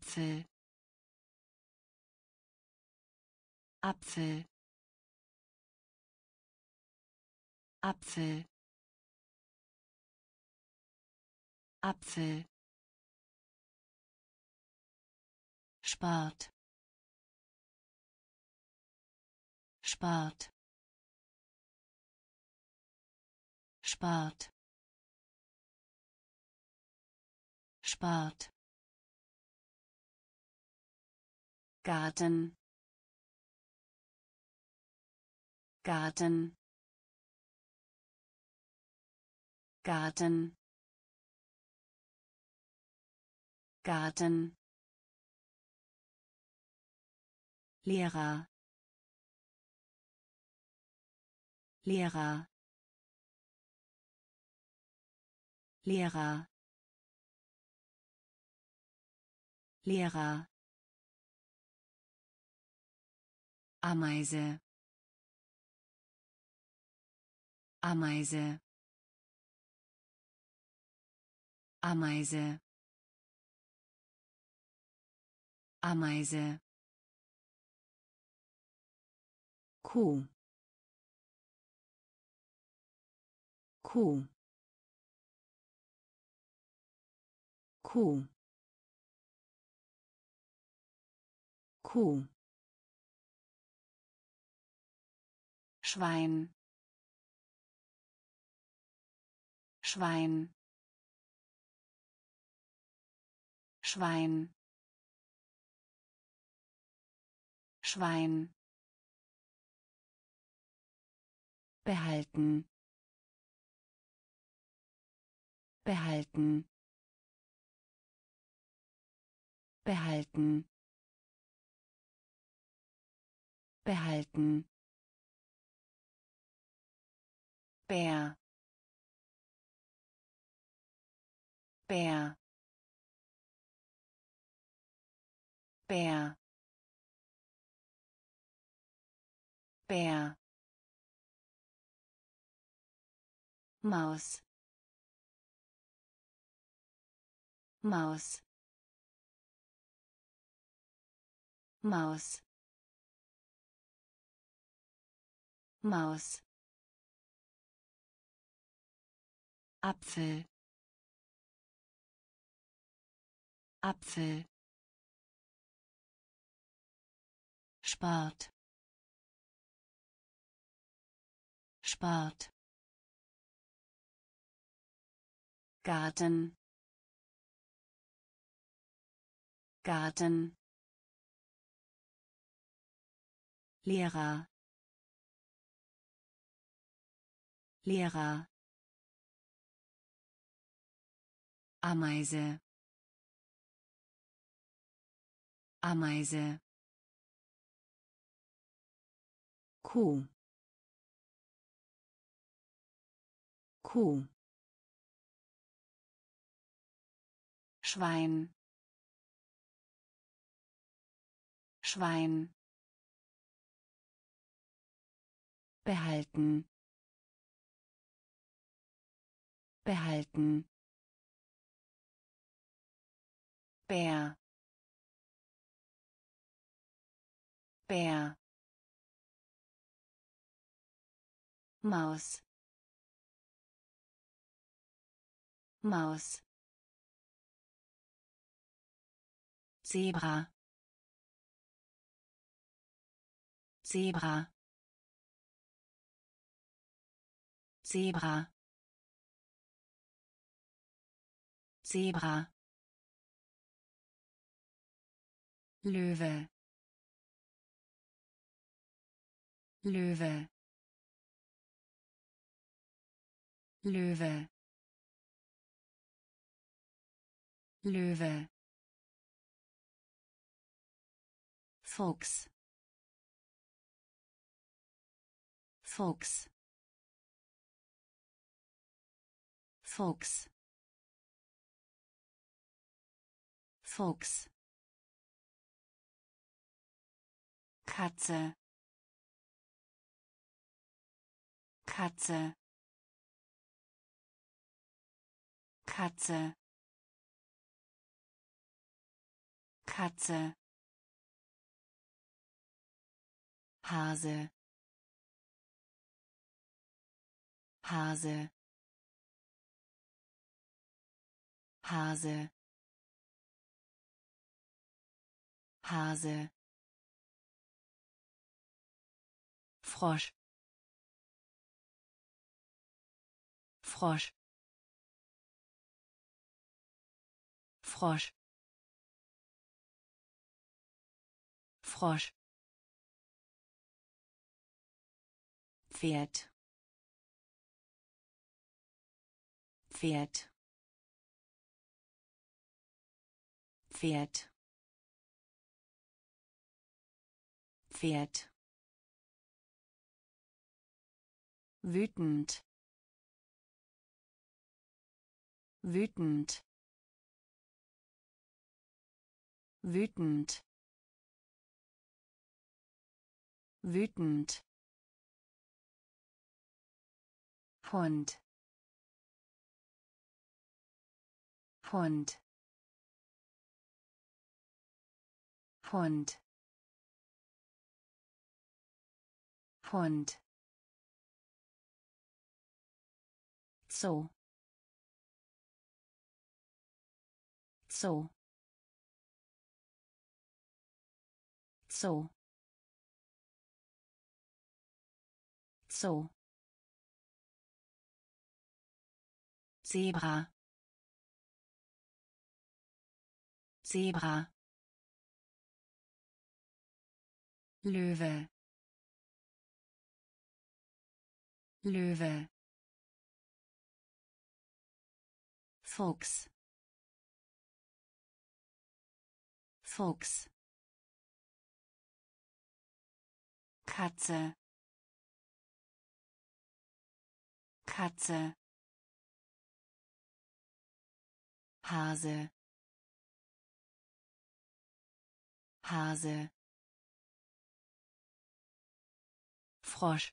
Apfel. Apfel. Apfel. Apfel. Spart. Spart. Spart. Spart Garten. Garten. Garten. Garten. Lehrer. Lehrer. Lehrer. Lehrer Ameise. Ameise. Ameise. Ameise. Kuh. Kuh. Kuh. Kuh Schwein. Schwein. Schwein. Schwein. Behalten. Behalten. Behalten. Behalten Bär. Bär. Bär. Bär. Maus. Maus. Maus. Maus Apfel. Apfel. Spart. Spart. Garten. Garten. Lehrer. Lehrer Ameise. Ameise. Kuh. Kuh. Schwein. Schwein. Behalten. Behalten Bär. Bär. Maus. Maus. Zebra. Zebra. Zebra. Zebra Löwe. Löwe. Löwe. Löwe. Fuchs. Fuchs. Fuchs. Fuchs Katze. Katze. Katze. Katze. Hase. Hase. Hase. Hase Frosch. Frosch. Frosch. Frosch. Pferd. Pferd. Pferd. Pferd wütend. Wütend. Wütend. Wütend. Hund Hund Hund Hund so. So. So. So. Zebra. Zebra. Löwe. Löwe Fuchs. Fuchs. Katze. Katze. Hase. Hase. Frosch.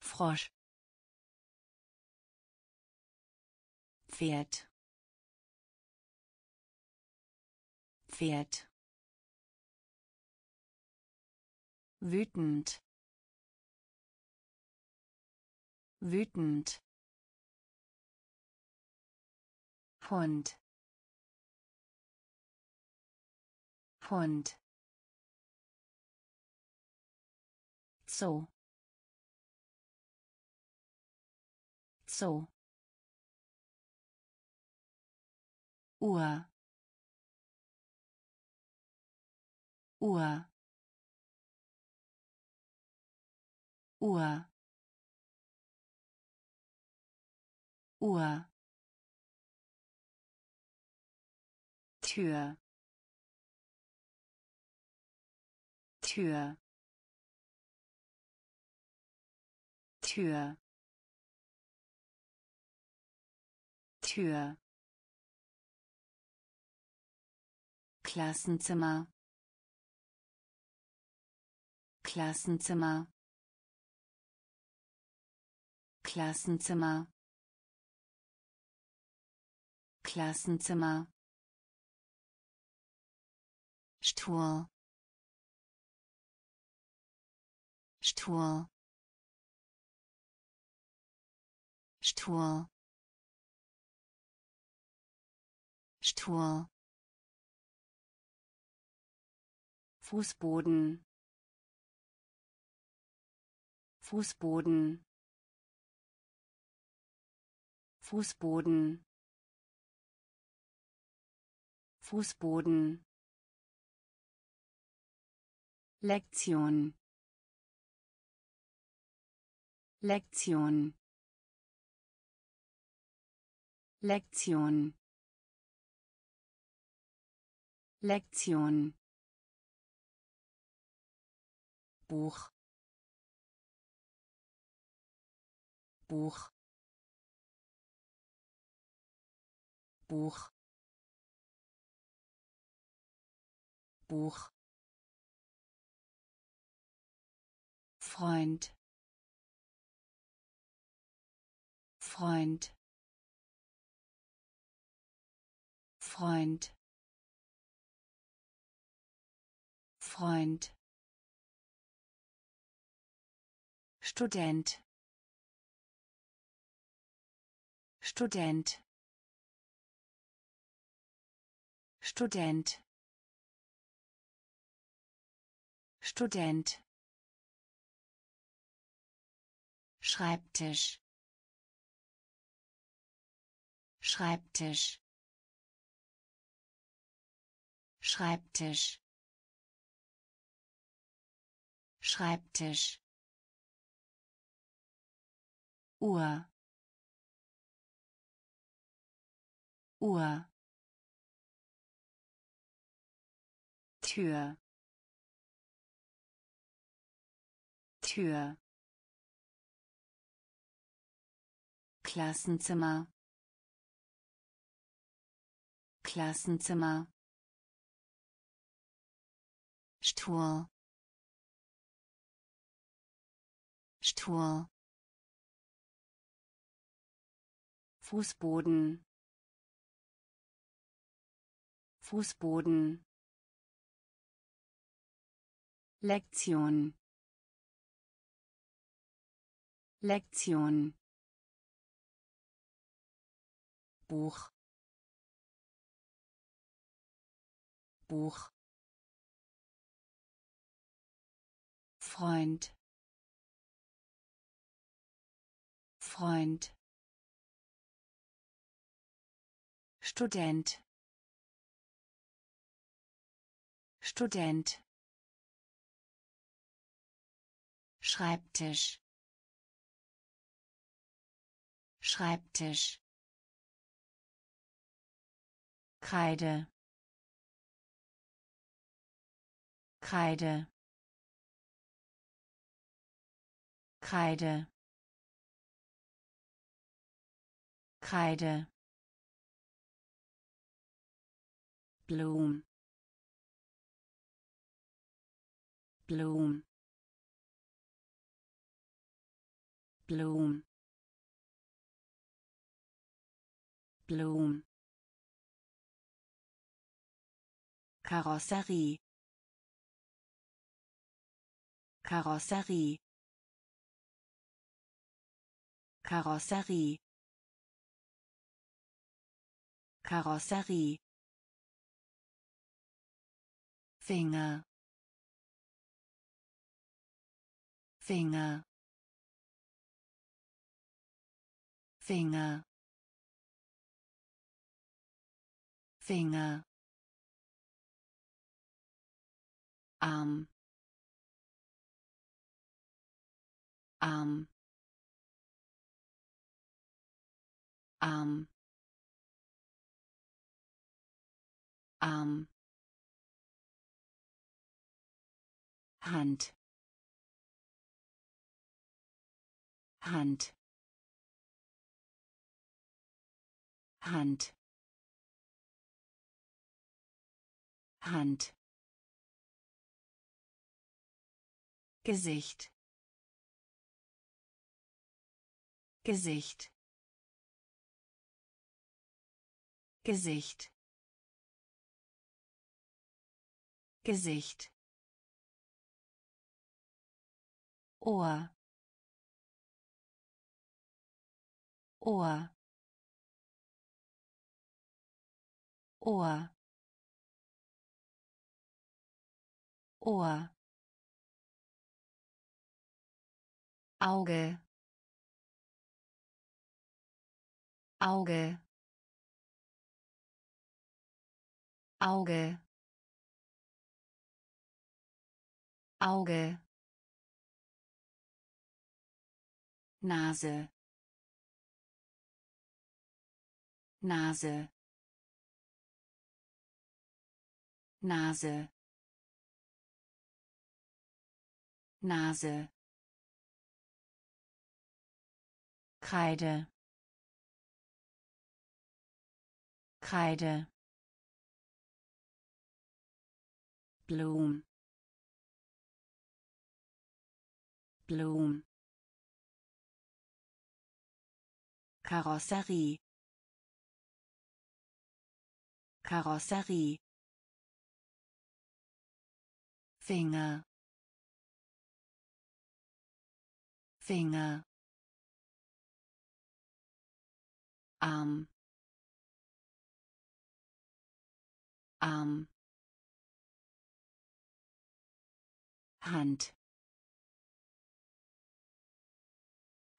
Frosch Pferd. Pferd. Wütend. Wütend. Hund. Hund. So so Uhr. Uhr. Uhr. Uhr. Tür. Tür. Tür. Tür Klassenzimmer. Klassenzimmer. Klassenzimmer. Klassenzimmer. Stuhl. Stuhl. Stuhl. Stuhl Fußboden. Fußboden. Fußboden. Fußboden. Lektion. Lektion. Lektion. Lektion Buch. Buch. Buch. Buch. Freund. Freund. Freund. Freund Student. Student. Student. Student. Schreibtisch. Schreibtisch. Schreibtisch. Schreibtisch Uhr. Uhr. Tür. Tür. Klassenzimmer. Klassenzimmer. Stuhl. Stuhl Fußboden. Fußboden. Lektion. Lektion. Buch. Buch. Freund. Freund Student. Student. Schreibtisch. Schreibtisch. Kreide. Kreide. Kreide. Kreide Blum Blum Blum Blum Karosserie. Karosserie. Karosserie. Karosserie Finger. Finger. Finger. Finger. Arm. Arm. Arm. Arm Hand. Hand. Hand. Hand. Gesicht. Gesicht. Gesicht. Gesicht Ohr. Ohr. Ohr. Ohr. Auge. Auge. Auge. Auge Nase. Nase. Nase. Nase. Kreide. Kreide. Blum Blum Karosserie. Karosserie. Finger. Finger. Arm. Arm. Hand.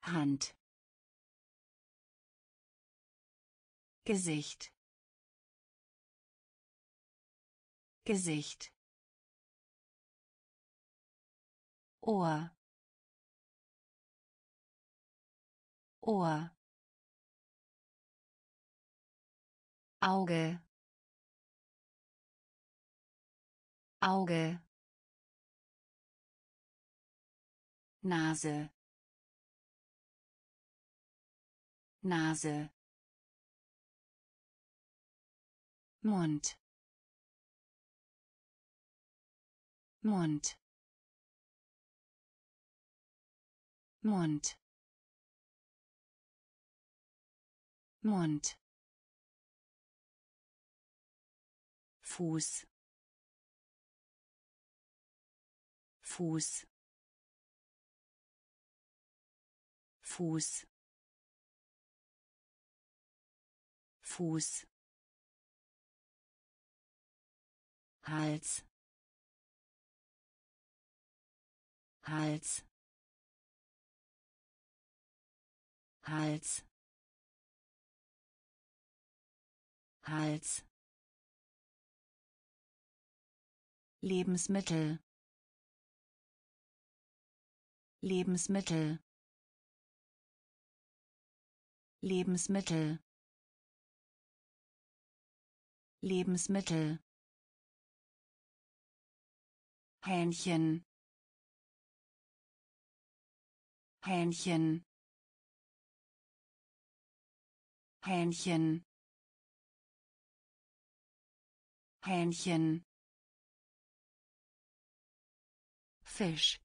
Hand Gesicht. Gesicht. Ohr. Ohr. Auge. Auge. Nase. Nase Mund. Mund. Mund. Mund. Fuß. Fuß. Fuß. Fuß Hals. Hals. Hals. Hals. Lebensmittel. Lebensmittel. Lebensmittel. Lebensmittel Hähnchen. Hähnchen. Hähnchen. Hähnchen. Fisch.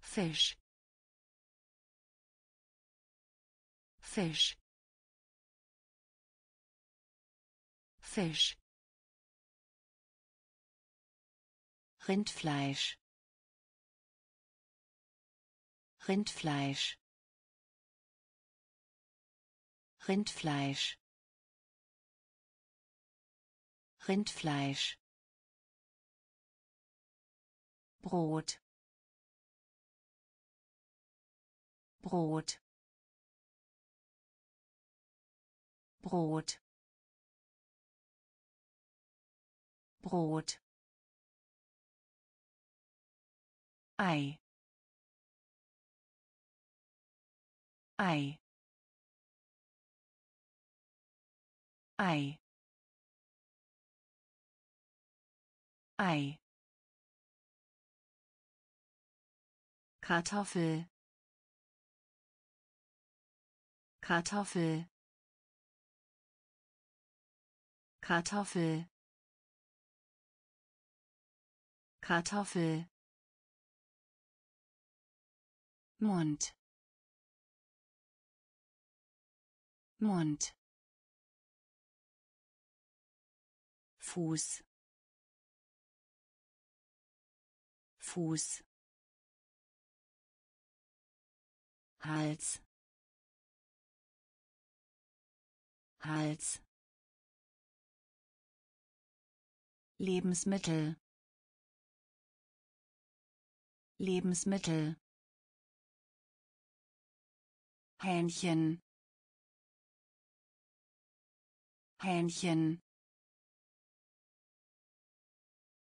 Fisch. Fisch. Fisch Rindfleisch. Rindfleisch. Rindfleisch. Rindfleisch. Brot. Brot. Brot. Brot Ei. Ei. Ei. Ei. Kartoffel. Kartoffel. Kartoffel. Kartoffel Mund. Mund. Fuß. Fuß. Hals. Hals. Lebensmittel. Lebensmittel Hähnchen. Hähnchen.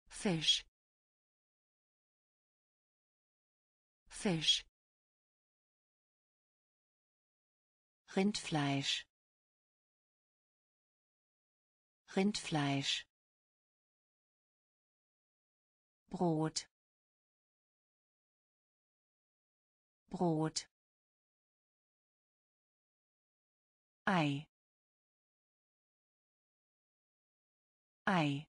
Fisch. Fisch. Rindfleisch. Rindfleisch. Brot. Brot Ei. Ei.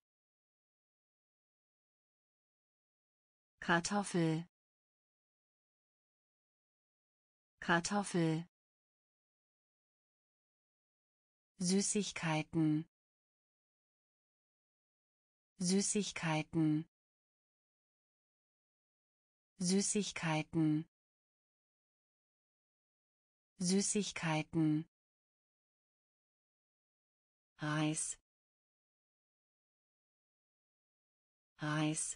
Kartoffel. Kartoffel. Süßigkeiten. Süßigkeiten. Süßigkeiten. Süßigkeiten Reis. Reis.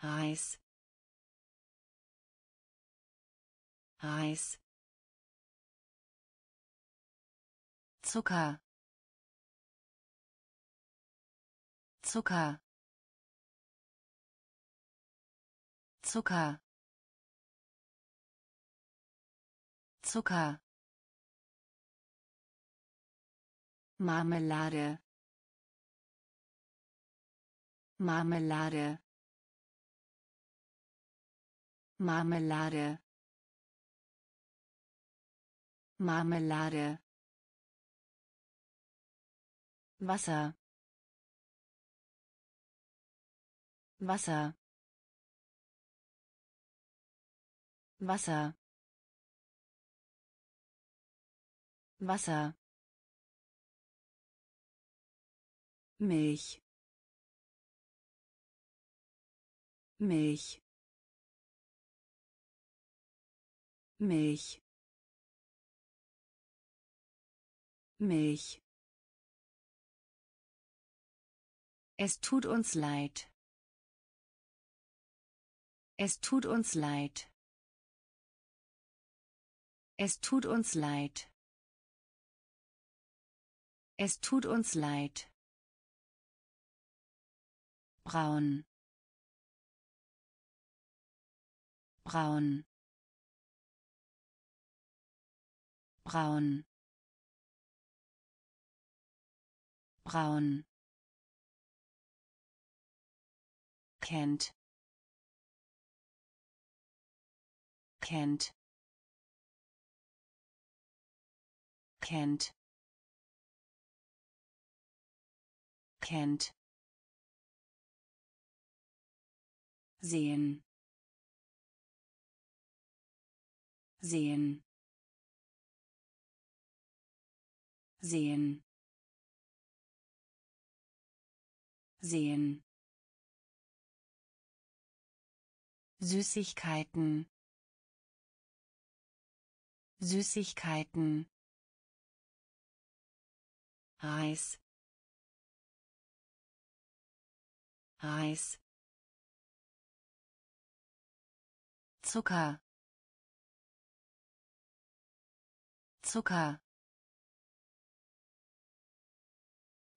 Reis. Reis. Zucker. Zucker. Zucker. Zucker Marmelade. Marmelade. Marmelade. Marmelade. Wasser. Wasser. Wasser. Wasser Milch Milch Milch Milch Es tut uns leid. Es tut uns leid. Es tut uns leid. Es tut uns leid. Braun. Braun. Braun. Braun. kennt kennt kennt kennt sehen. Sehen. Sehen. Sehen. Süßigkeiten. Süßigkeiten. Reis. Reis Zucker. Zucker.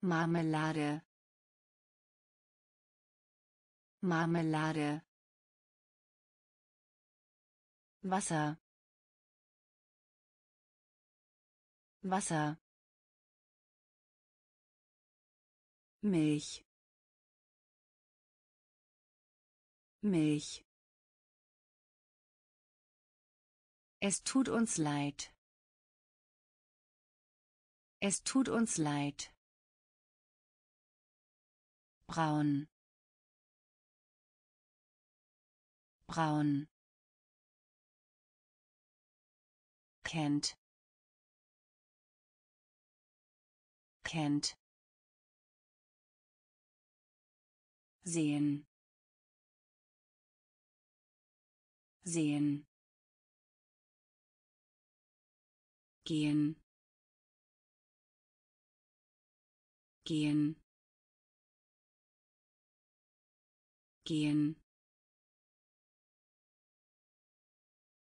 Marmelade. Marmelade. Wasser. Wasser. Milch. Milch Es tut uns leid. Es tut uns leid. Braun. Braun. kennt kennt sehen sehen gehen. Gehen. Gehen.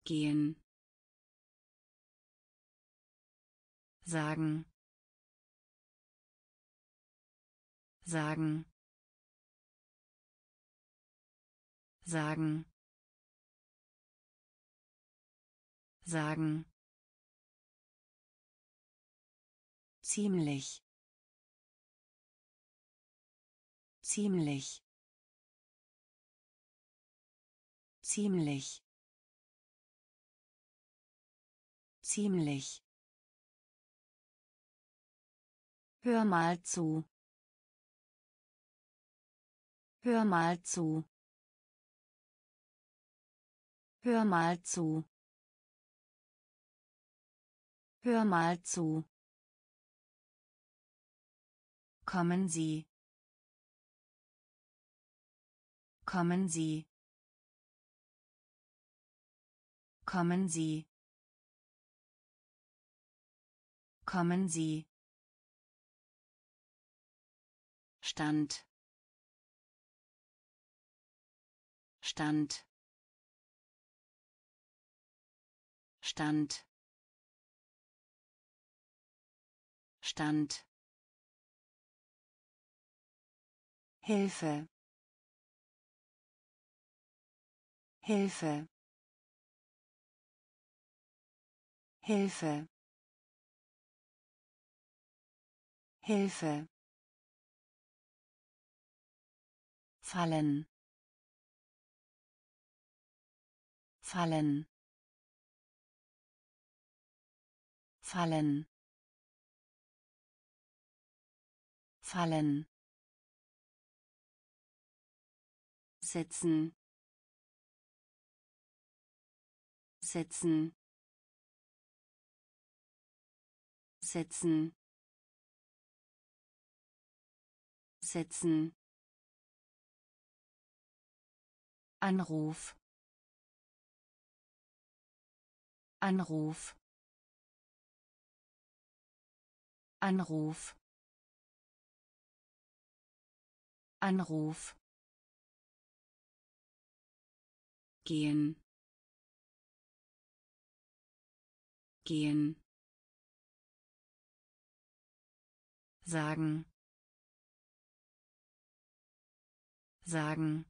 Gehen. Sagen. Sagen. Sagen. Sagen ziemlich ziemlich ziemlich ziemlich Hör mal zu. Hör mal zu. Hör mal zu. Hör mal zu. Kommen Sie. Kommen Sie. Kommen Sie. Kommen Sie. Stand. Stand. Stand. Stand. Hilfe. Hilfe. Hilfe. Hilfe. fallen fallen fallen fallen setzen. Setzen. Setzen. Setzen. Anruf. Anruf. Anruf. Anruf gehen. Gehen. Sagen. Sagen.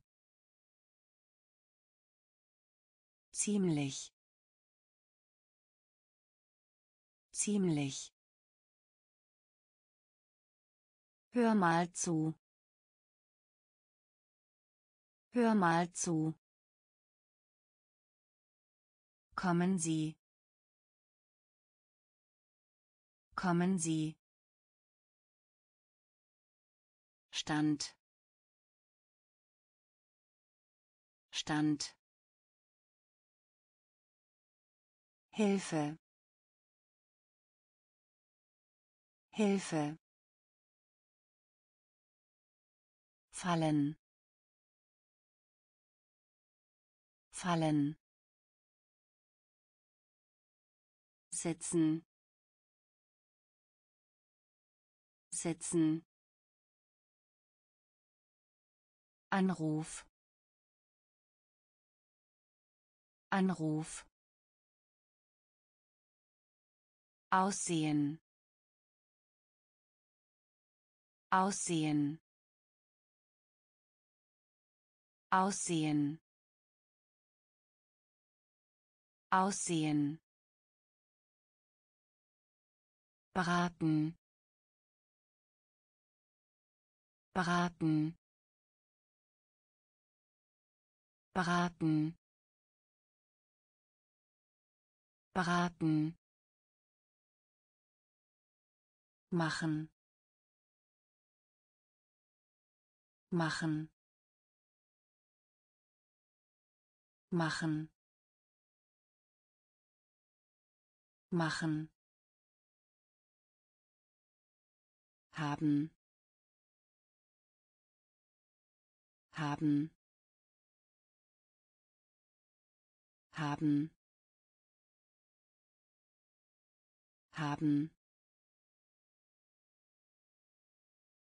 Ziemlich. Ziemlich. Hör mal zu. Hör mal zu. Kommen Sie. Kommen Sie. Stand. Stand. Hilfe. Hilfe. fallen fallen setzen. Setzen. Anruf. Anruf. Aussehen. Aussehen. Aussehen. Aussehen beraten. Beraten. Beraten. Beraten. Machen. Machen. Machen. Machen haben. Haben. Haben. Haben.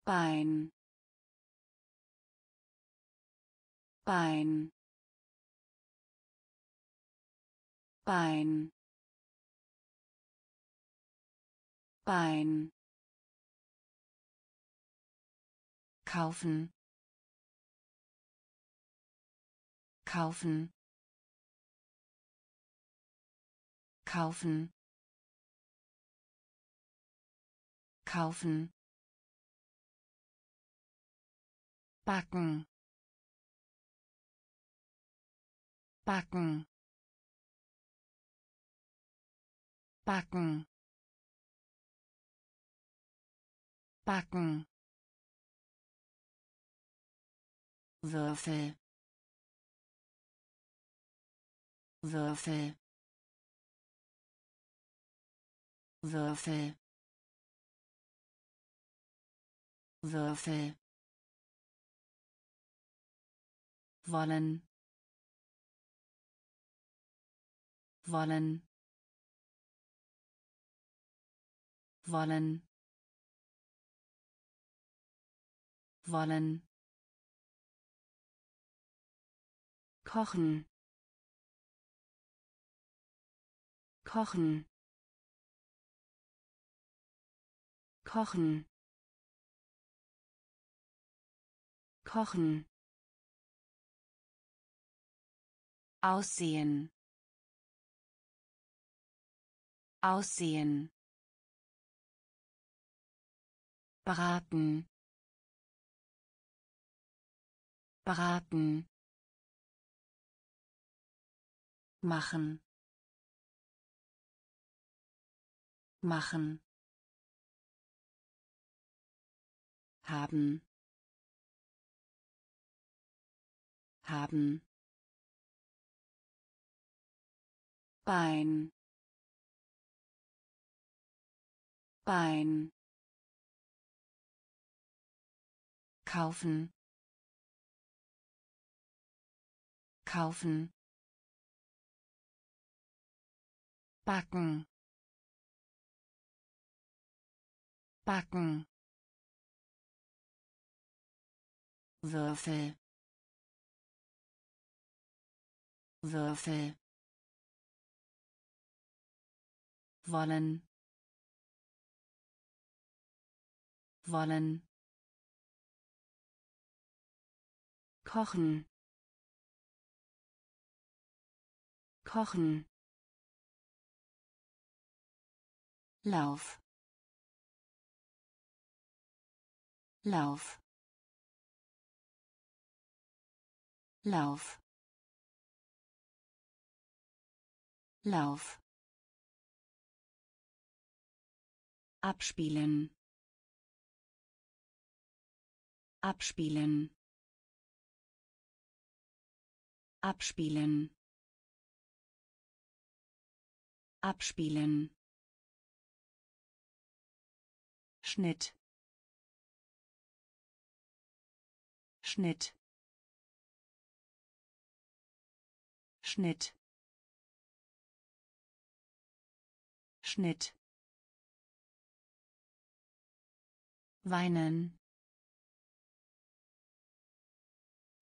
Bein. Bein. Bein. Bein kaufen. Kaufen. Kaufen. Kaufen. Backen. Backen. Backen. Backen Würfel. Würfel. Würfel. Würfel. Wollen. Wollen. Wollen. Wollen kochen. Kochen. Kochen. Kochen. Aussehen. Aussehen. Beraten beraten machen. Machen. Haben. Haben. Bein. Bein. Kaufen. Kaufen backen. Backen. Würfel. Würfel. Wollen. Wollen. Kochen. Kochen Lauf. Lauf. Lauf. Lauf. Abspielen. Abspielen. Abspielen. Abspielen Schnitt. Schnitt. Schnitt. Schnitt. Weinen.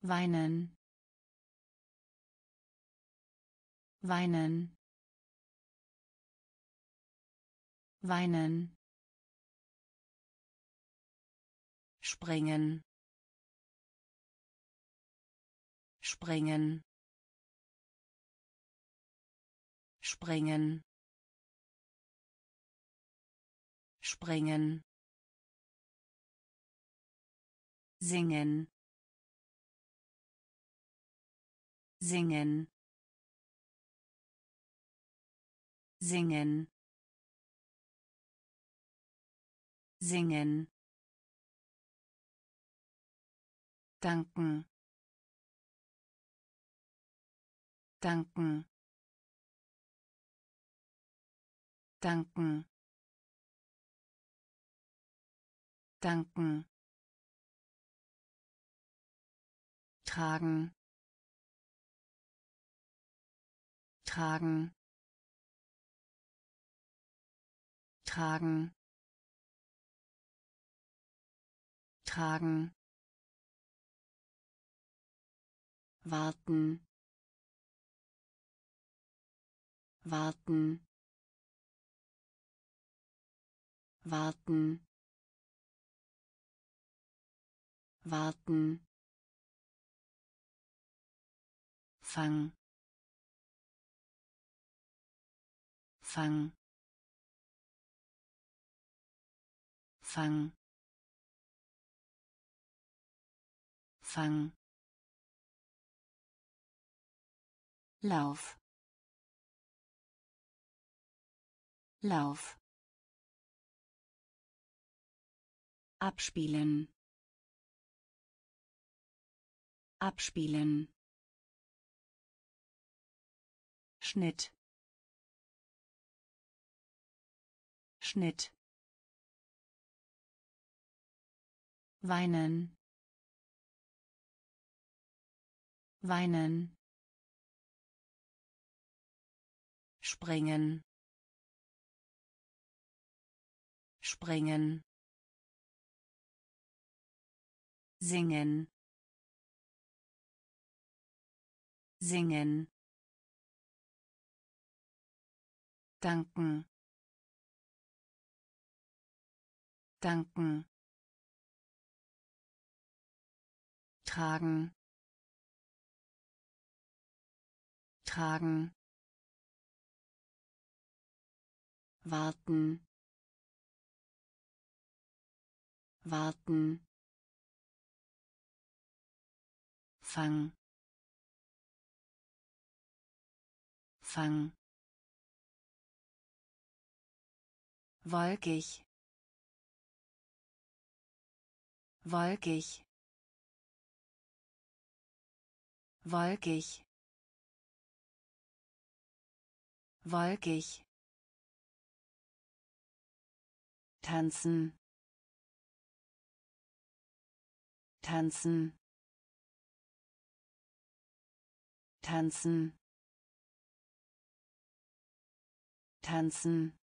Weinen. Weinen. Weinen springen. Springen. Springen. Springen. Singen. Singen. Singen. Singen danken. Danken. Danken. Danken. Tragen. Tragen. Tragen. Tragen warten. Warten. Warten. Warten. Fang. Fang. Fang. Fang Lauf. Lauf. Abspielen. Abspielen. Schnitt. Schnitt. Weinen. Weinen springen. Springen. Singen. Singen. Danken. Danken. Tragen. Tragen warten. Warten. Fang. Fang. Wolkig. Wolkig. Wolkig. Wolkig tanzen. Tanzen. Tanzen. Tanzen.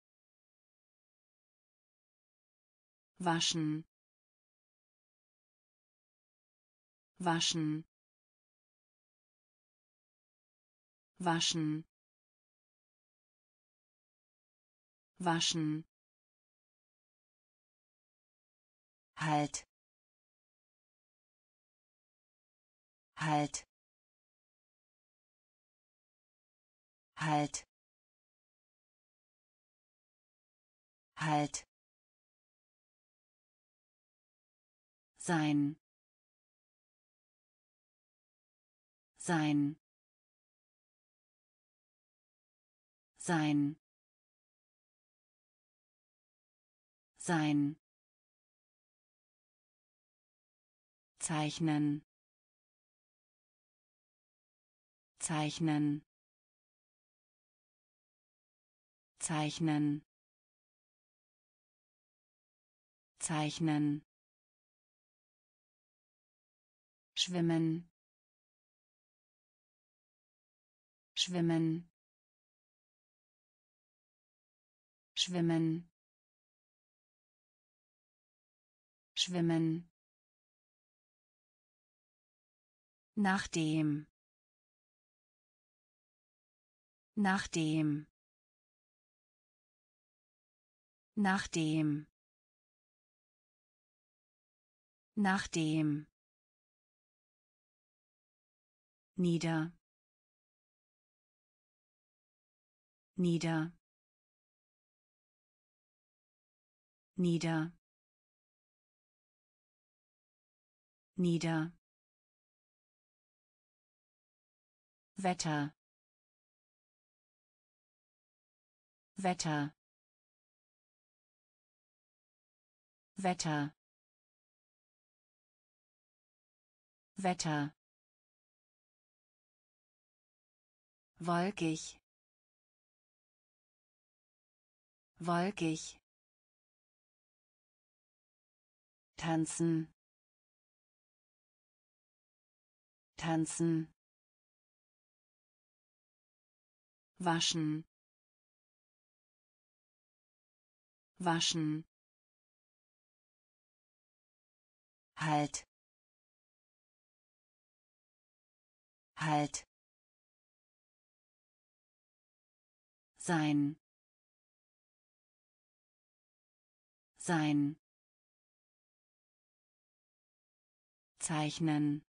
Waschen. Waschen. Waschen. Waschen halt. Halt. Halt. Halt. Sein. Sein. Sein. Sein zeichnen. Zeichnen. Zeichnen. Zeichnen. Schwimmen. Schwimmen. Schwimmen. Schwimmen nachdem nachdem nachdem nachdem nieder. Nieder. Nieder. Nieder Wetter. Wetter. Wetter. Wetter. Wolkig. Wolkig. Tanzen. Tanzen waschen. Waschen. Halt. Halt. Sein. Sein. Zeichnen.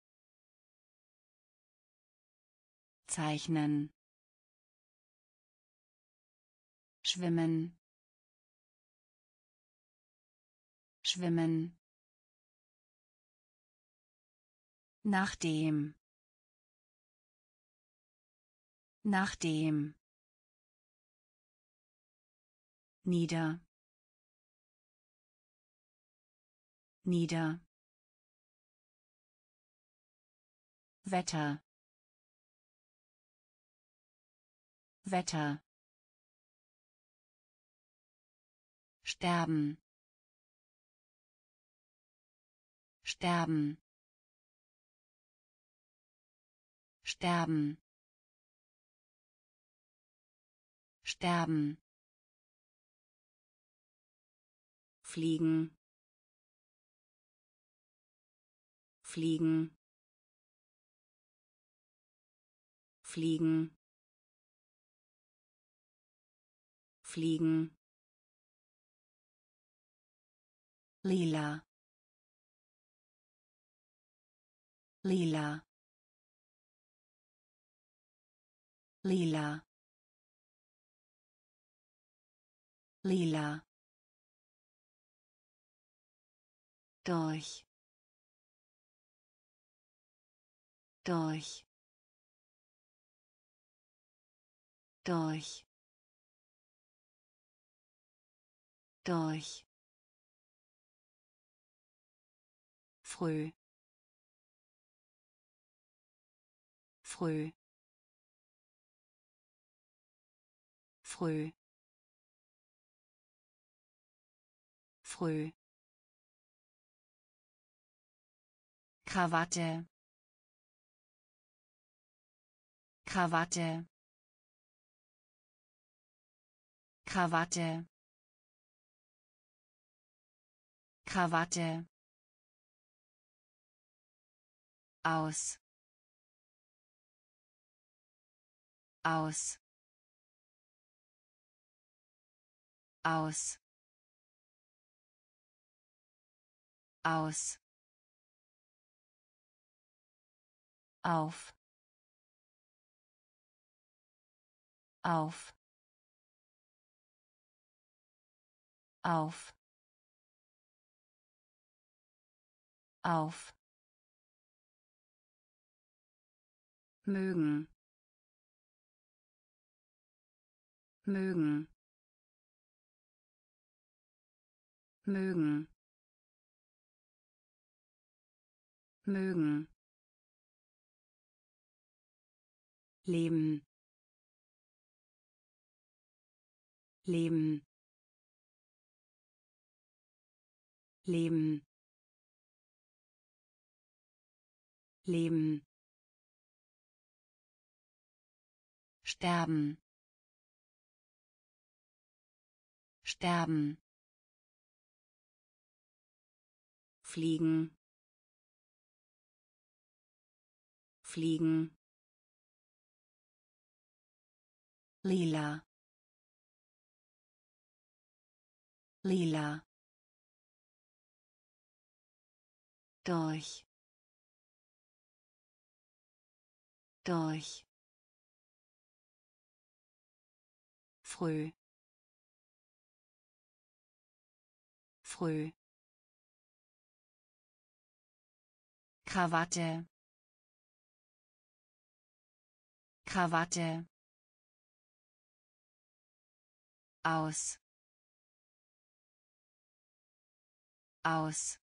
Zeichnen schwimmen. Schwimmen. Nachdem nachdem nieder. Nieder. Wetter. Wetter sterben. Sterben. Sterben. Sterben. Fliegen. Fliegen. Fliegen. Fliegen lila. Lila. Lila. Lila. Durch. Durch. Durch. Durch früh. Früh. Früh. Früh. Krawatte. Krawatte. Krawatte. Krawatte aus. Aus. Aus. Aus. Auf. Auf. Auf. Auf mögen. Mögen. Mögen. Mögen. Leben. Leben. Leben. Leben sterben. Sterben. Fliegen. Fliegen. Lila. Lila. Durch. Durch früh. Früh. Krawatte. Krawatte. Aus. Aus.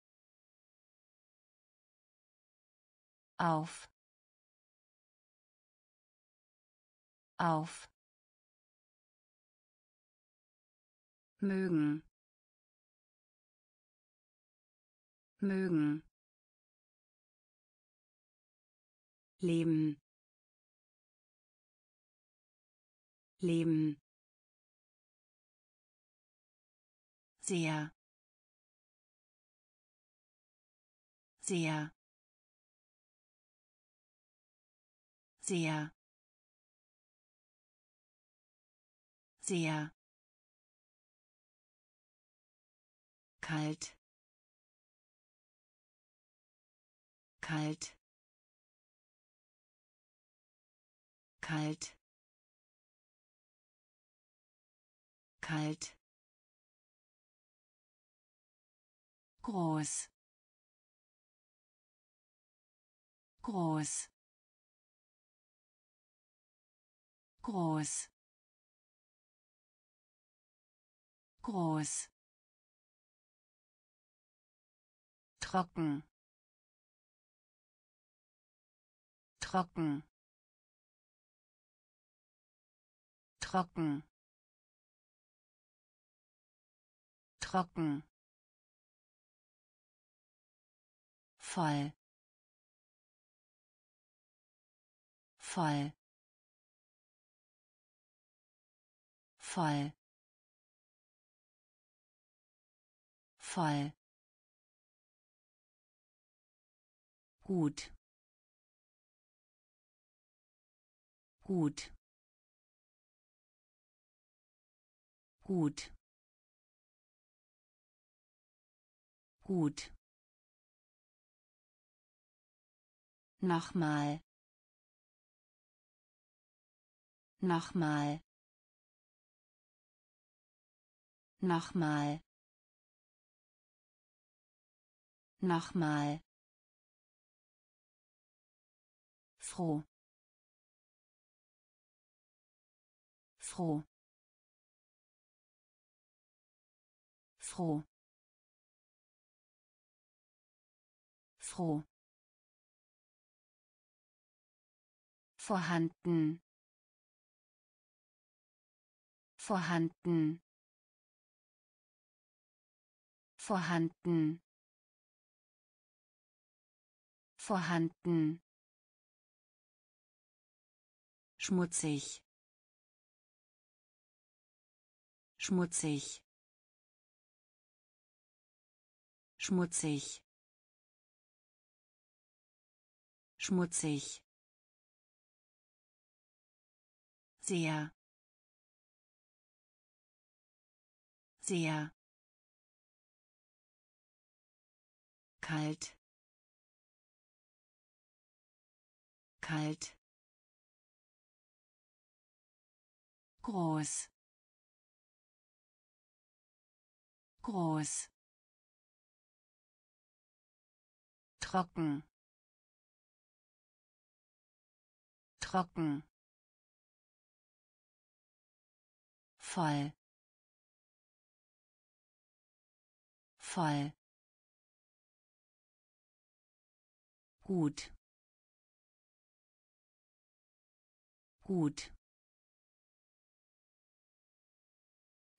Auf. Auf mögen. Mögen. Leben. Leben. Sehr. Sehr. Sehr. Sehr kalt. Kalt. Kalt. Kalt. Groß. Groß. Groß. Groß trocken. Trocken. Trocken. Trocken. Voll. Voll. Voll. Voll gut. Gut. Gut. Gut. Nochmal. Nochmal. Nochmal. Nochmal froh. Froh. Froh. Froh. Vorhanden. Vorhanden. Vorhanden. Vorhanden schmutzig. Schmutzig. Schmutzig. Schmutzig. Sehr. Sehr. Kalt. Kalt groß. Groß. Trocken. Trocken. Voll. Voll. Gut. Gut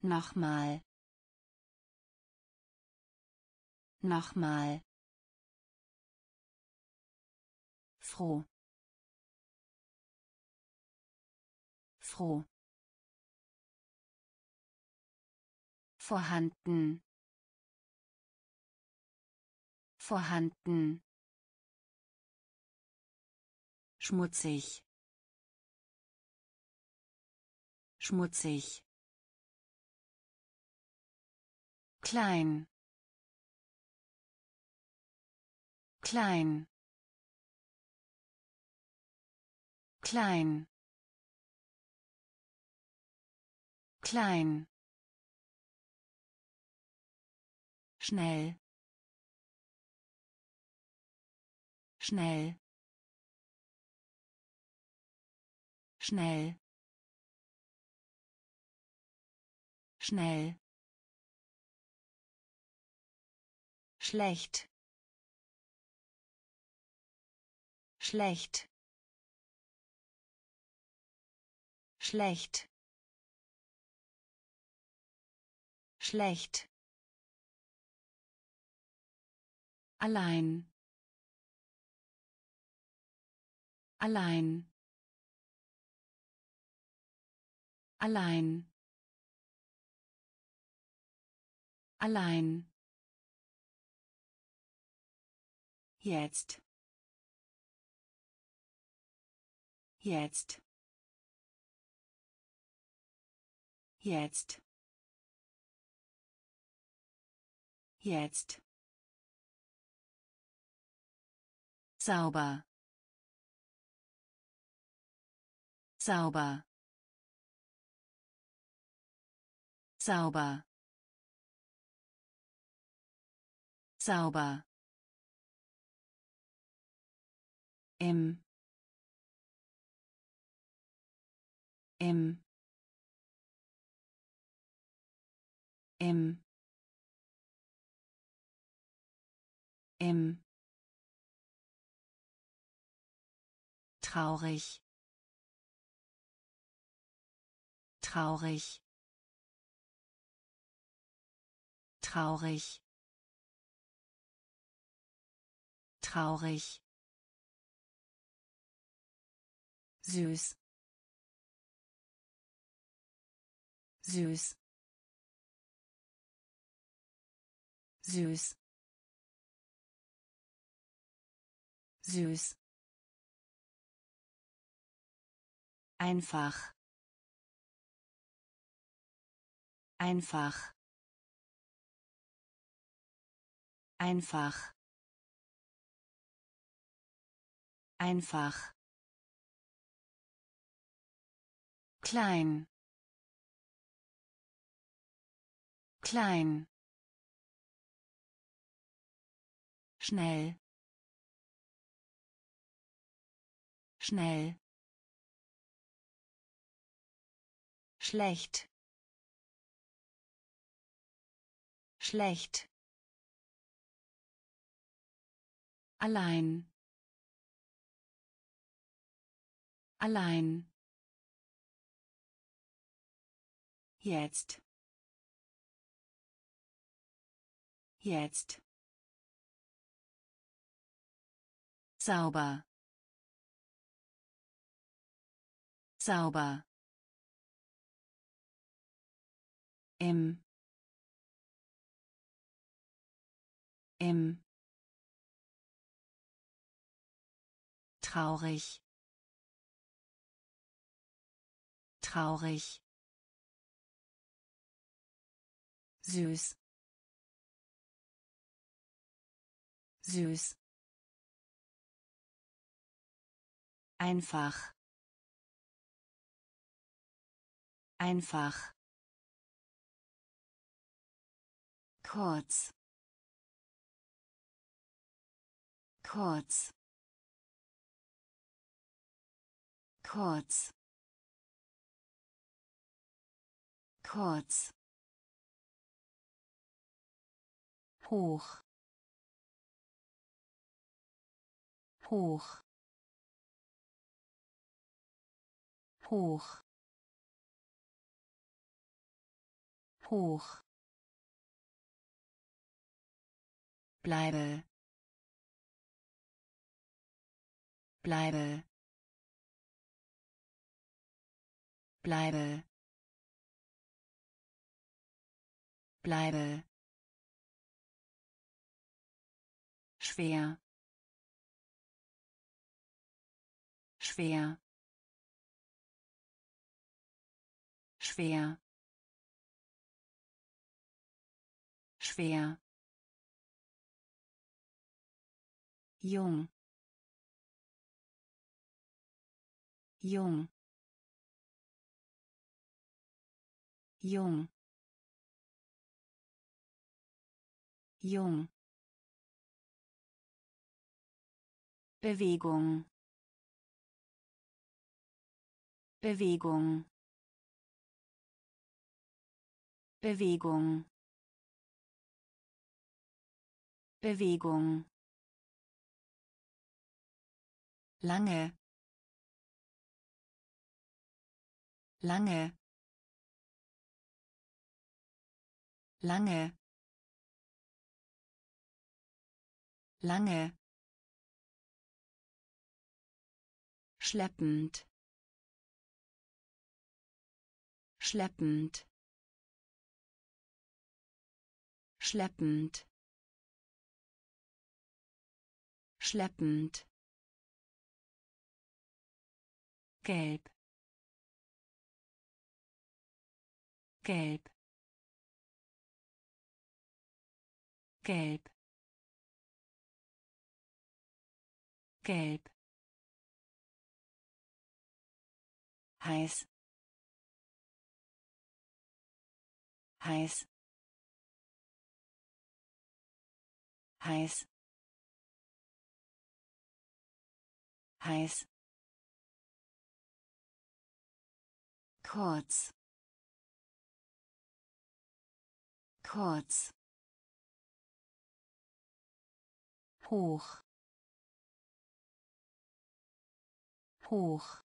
nochmal. Nochmal. Froh. Froh. Vorhanden. Vorhanden. Schmutzig. Schmutzig klein. Klein. Klein. Klein. Schnell. Schnell. Schnell. Schnell schlecht. Schlecht. Schlecht. Schlecht. Allein. Allein. Allein. Allein jetzt. Jetzt. Jetzt. Jetzt. Sauber. Sauber. Sauber. Sauber im im im im traurig. Traurig. Traurig. Traurig süß. Süß. Süß. Süß. Einfach. Einfach. Einfach. Einfach klein. Klein. Schnell. Schnell. Schlecht. Schlecht. Allein. Allein jetzt. Jetzt. Sauber. Sauber. Im. Im. Traurig. Traurig süß. Süß. Einfach. Einfach. Kurz. Kurz. Kurz. Kurz hoch. Hoch. Hoch. Hoch. Bleibe. Bleibe. Bleibe. Bleibe schwer. Schwer. Schwer. Schwer. Jung. Jung. Jung. Jung Bewegung. Bewegung. Bewegung. Bewegung. Lange. Lange. Lange. Lange schleppend. Schleppend. Schleppend. Schleppend. Gelb. Gelb. Gelb. Gelb heiß. Heiß. Heiß. Heiß. Kurz. Kurz. Hoch. Hoch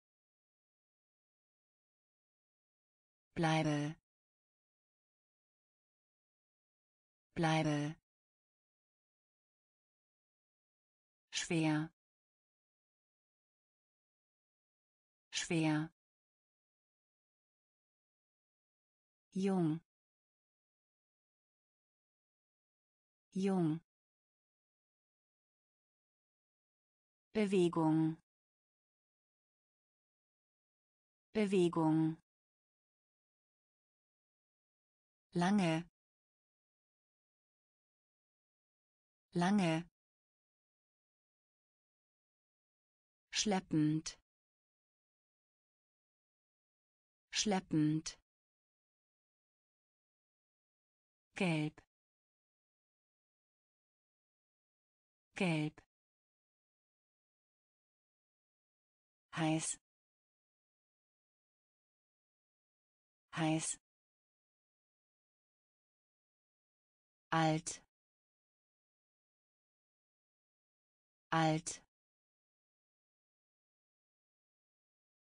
bleibe. Bleibe. Schwer. Schwer. Jung. Jung. Bewegung. Bewegung lange. Lange. Schleppend. Schleppend. Gelb. Gelb. Heiß. Heiß alt alt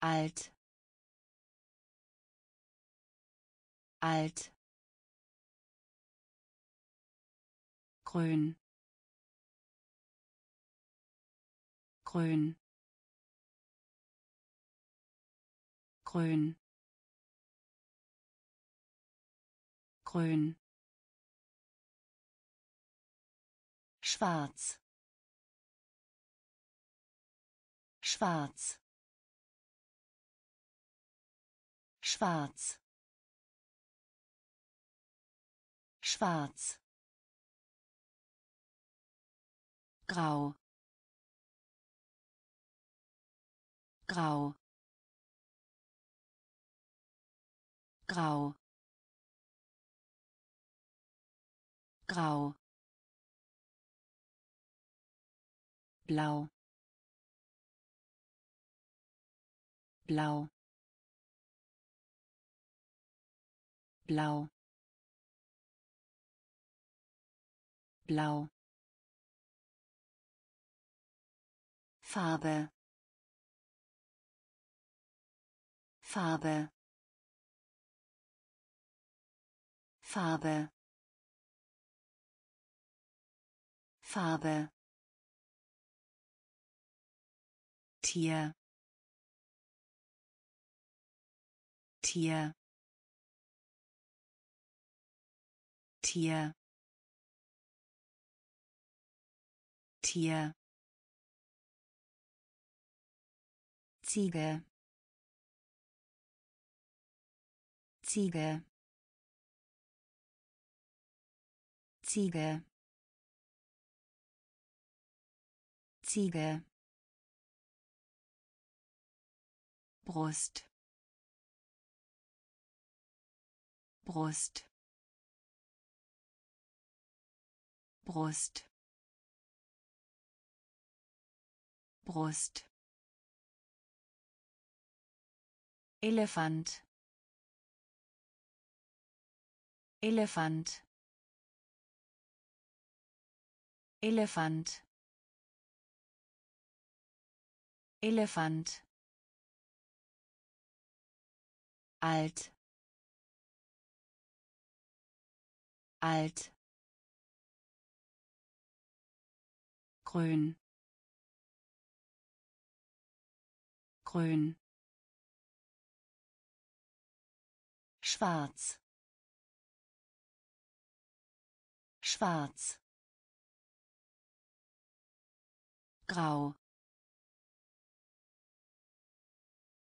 alt alt. Grün. Grün. Grün. Grün schwarz. Schwarz. Schwarz. Schwarz. Grau. Grau. Grau. Grau blau. Blau. Blau. Blau. Farbe. Farbe. Farbe. Farbe Tier. Tier. Tier. Tier. Ziege. Ziege. Ziege. Ziege Brust. Brust. Brust. Brust. Elefant. Elefant. Elefant. Elefant alt alt grün grün schwarz schwarz grau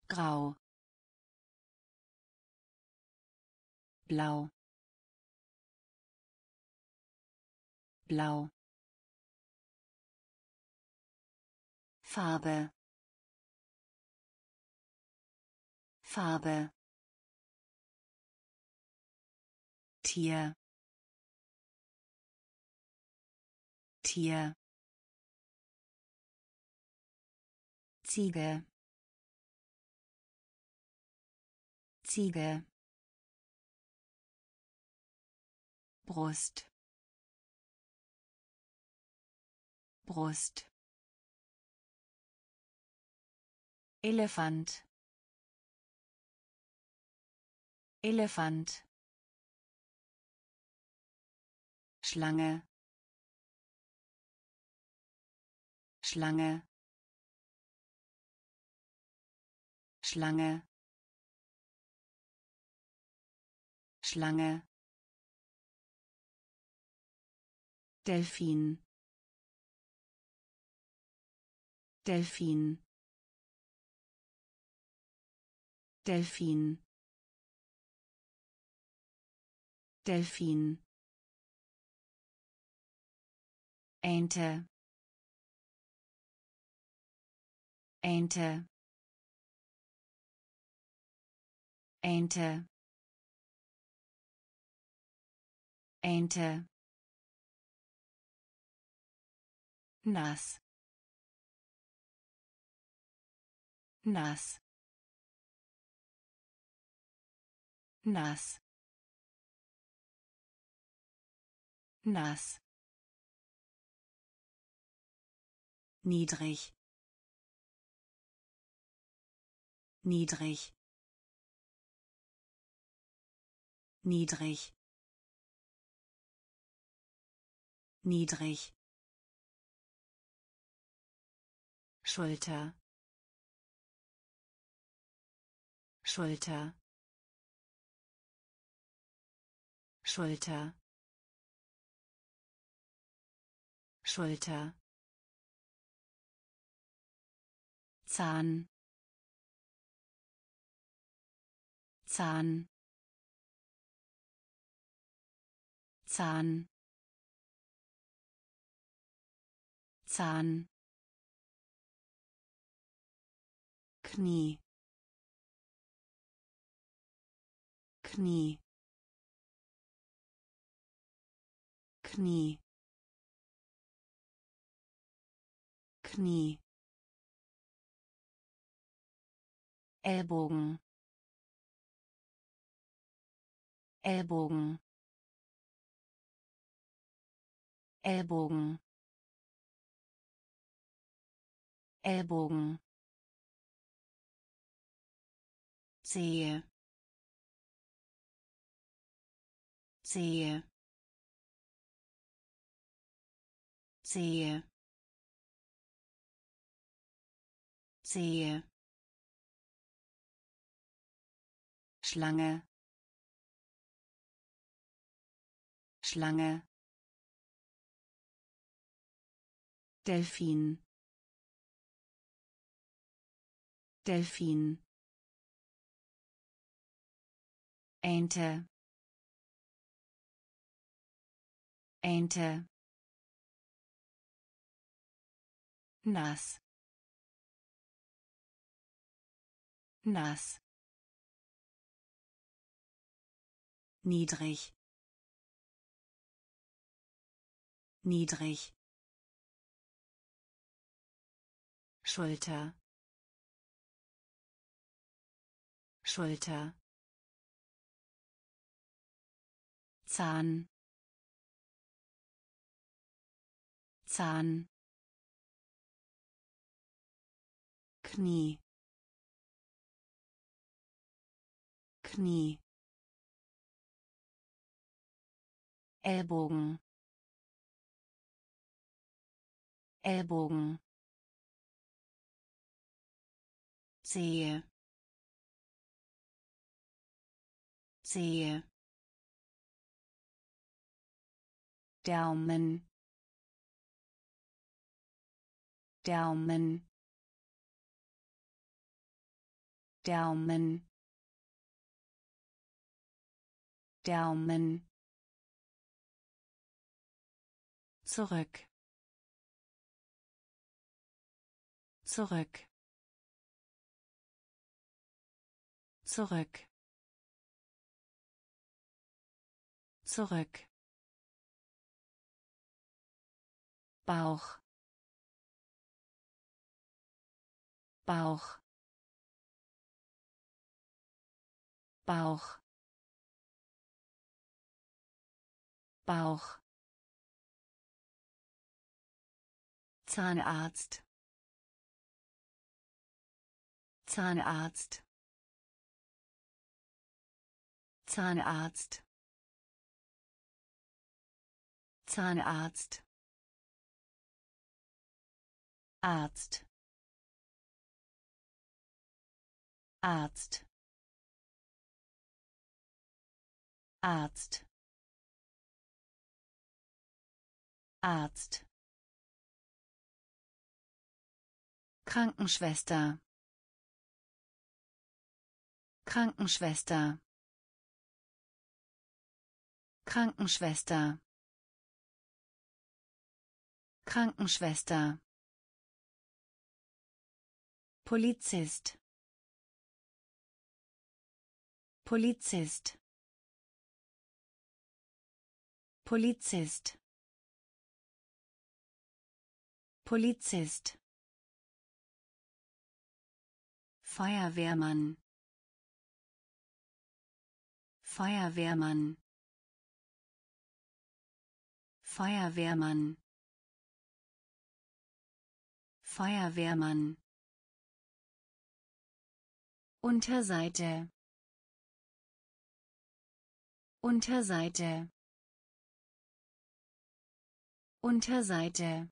grau blau. Blau. Farbe. Farbe. Tier. Tier. Ziege. Ziege Brust. Brust. Elefant. Elefant. Schlange. Schlange. Schlange. Schlange Delfin. Delfin. Delfin. Delfin. Ente. Ente. Ente. Ente nass. Nass. Nass. Nass. Niedrig. Niedrig. Niedrig. Niedrig Schulter. Schulter. Schulter. Schulter. Zahn. Zahn. Zahn. Zahn Knie. Knie. Knie. Knie. Ellbogen. Ellbogen. Ellbogen. Ellbogen sehe. Sehe. Sehe. Sehe. Schlange. Schlange. Delfin. Delfin Ente. Ente. Nass nass niedrig. Niedrig. Schulter. Schulter Zahn. Zahn. Knie. Knie. Ellbogen. Ellbogen. Sehe. Sehe Daumen. Daumen. Daumen. Daumen. Zurück. Zurück. Zurück. Zurück Bauch. Bauch. Bauch. Bauch. Zahnarzt. Zahnarzt. Zahnarzt. Zahnarzt Arzt. Arzt. Arzt. Arzt. Krankenschwester. Krankenschwester. Krankenschwester. Krankenschwester Polizist. Polizist. Polizist. Polizist. Feuerwehrmann. Feuerwehrmann. Feuerwehrmann. Feuerwehrmann Unterseite. Unterseite. Unterseite.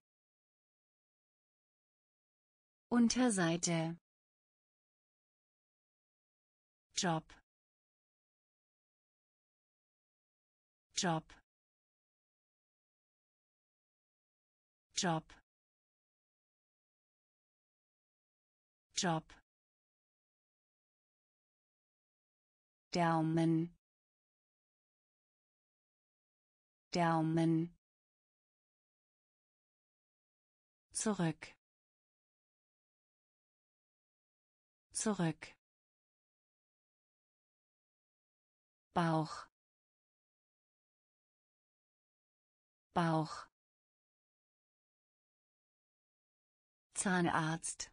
Unterseite. Job. Job. Job. Job Daumen. Daumen. Zurück. Zurück. Bauch. Bauch. Zahnarzt.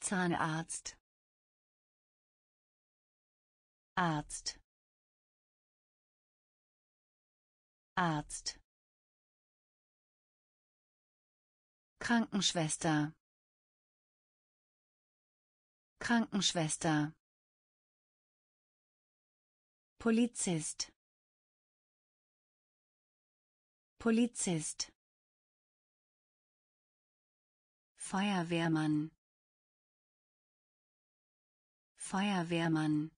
Zahnarzt Arzt. Arzt. Krankenschwester. Krankenschwester. Polizist. Polizist. Feuerwehrmann. Feuerwehrmann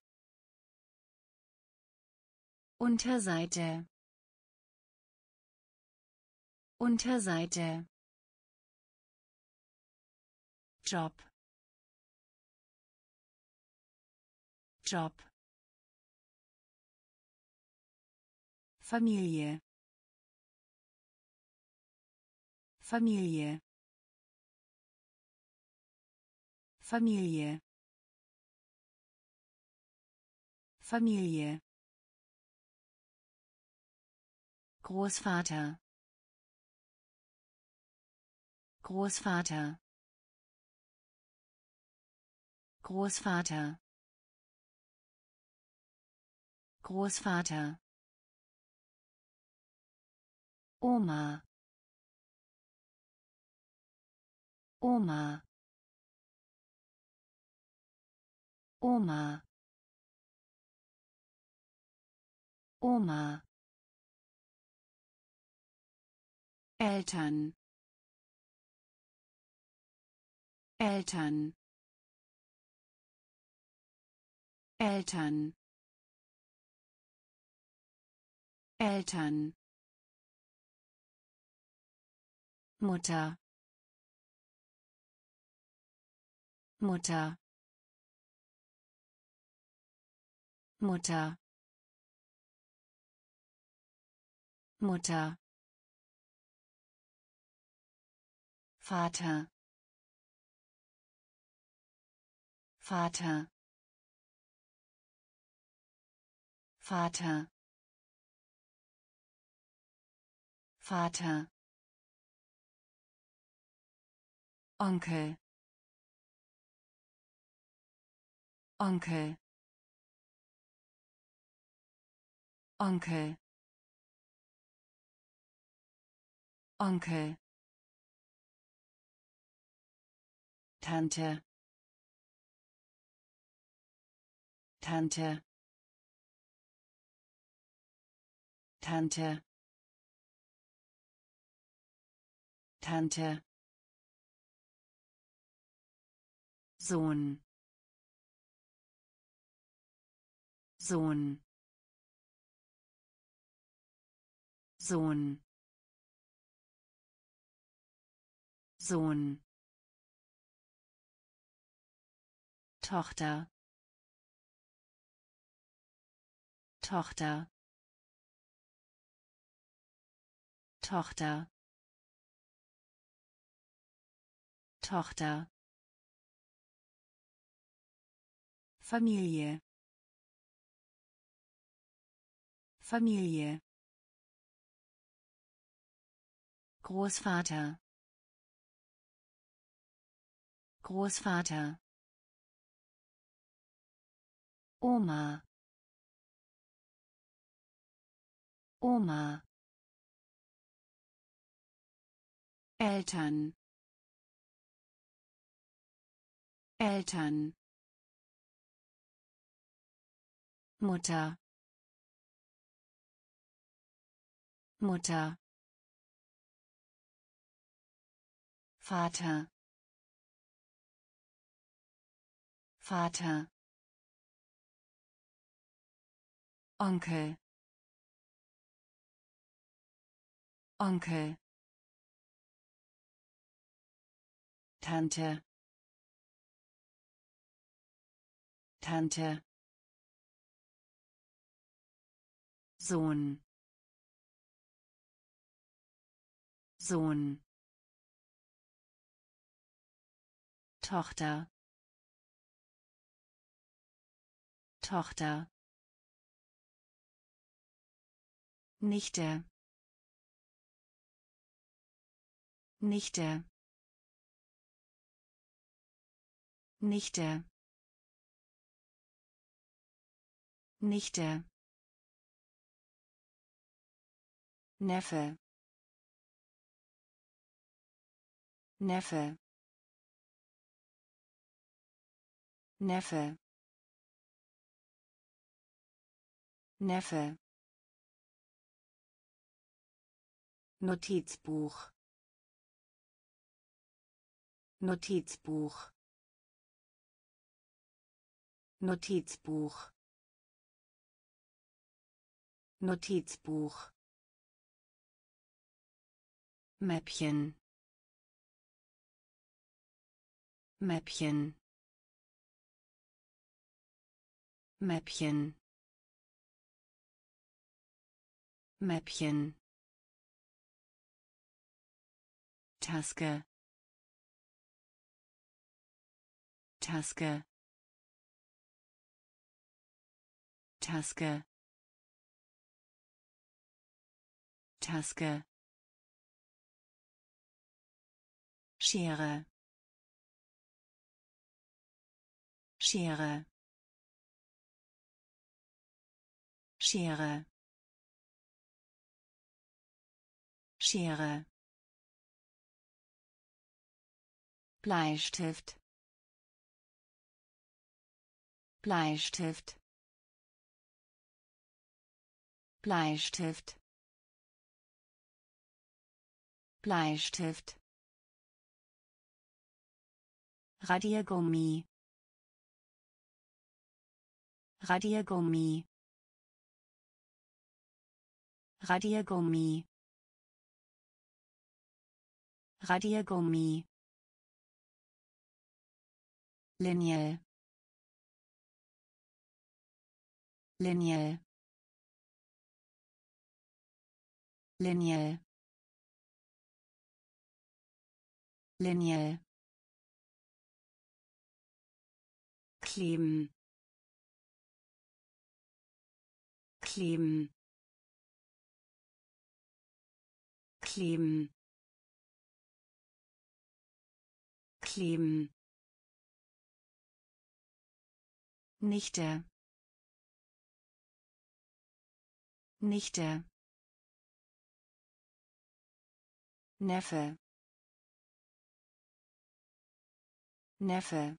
Unterseite. Unterseite. Job. Job. Familie. Familie. Familie. Familie Großvater. Großvater. Großvater. Großvater. Oma. Oma. Oma. Oma Eltern. Eltern. Eltern. Eltern. Mutter. Mutter. Mutter. Mutter Vater. Vater. Vater. Vater. Onkel. Onkel. Onkel. Onkel Tante. Tante. Tante. Tante. Sohn. Sohn. Sohn. Sohn Tochter. Tochter. Tochter. Tochter. Familie. Familie. Großvater. Großvater Oma. Oma. Eltern. Eltern. Mutter. Mutter. Vater. Vater Onkel. Onkel. Tante. Tante. Sohn. Sohn. Tochter. Tochter Nichte. Nichte. Nichte. Nichte. Neffe. Neffe. Neffe. Neffe Notizbuch. Notizbuch. Notizbuch. Notizbuch. Mäppchen. Mäppchen. Mäppchen. Mäppchen Taske. Taske. Taske. Taske. Schere. Schere. Schere. Schere Bleistift. Bleistift. Bleistift. Bleistift. Radiergummi. Radiergummi. Radiergummi. Radiergummi Linie Linie Linie Linie kleben. Kleben. Kleben. Kleben Nichte. Nichte. Neffe. Neffe.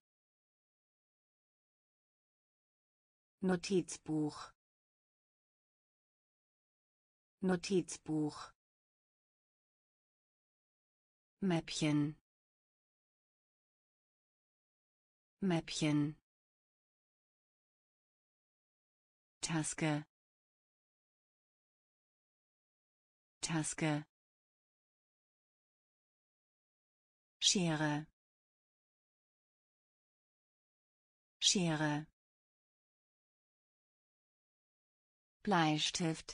Notizbuch. Notizbuch. Mäppchen. Mäppchen Taske. Taske. Schere. Schere. Bleistift.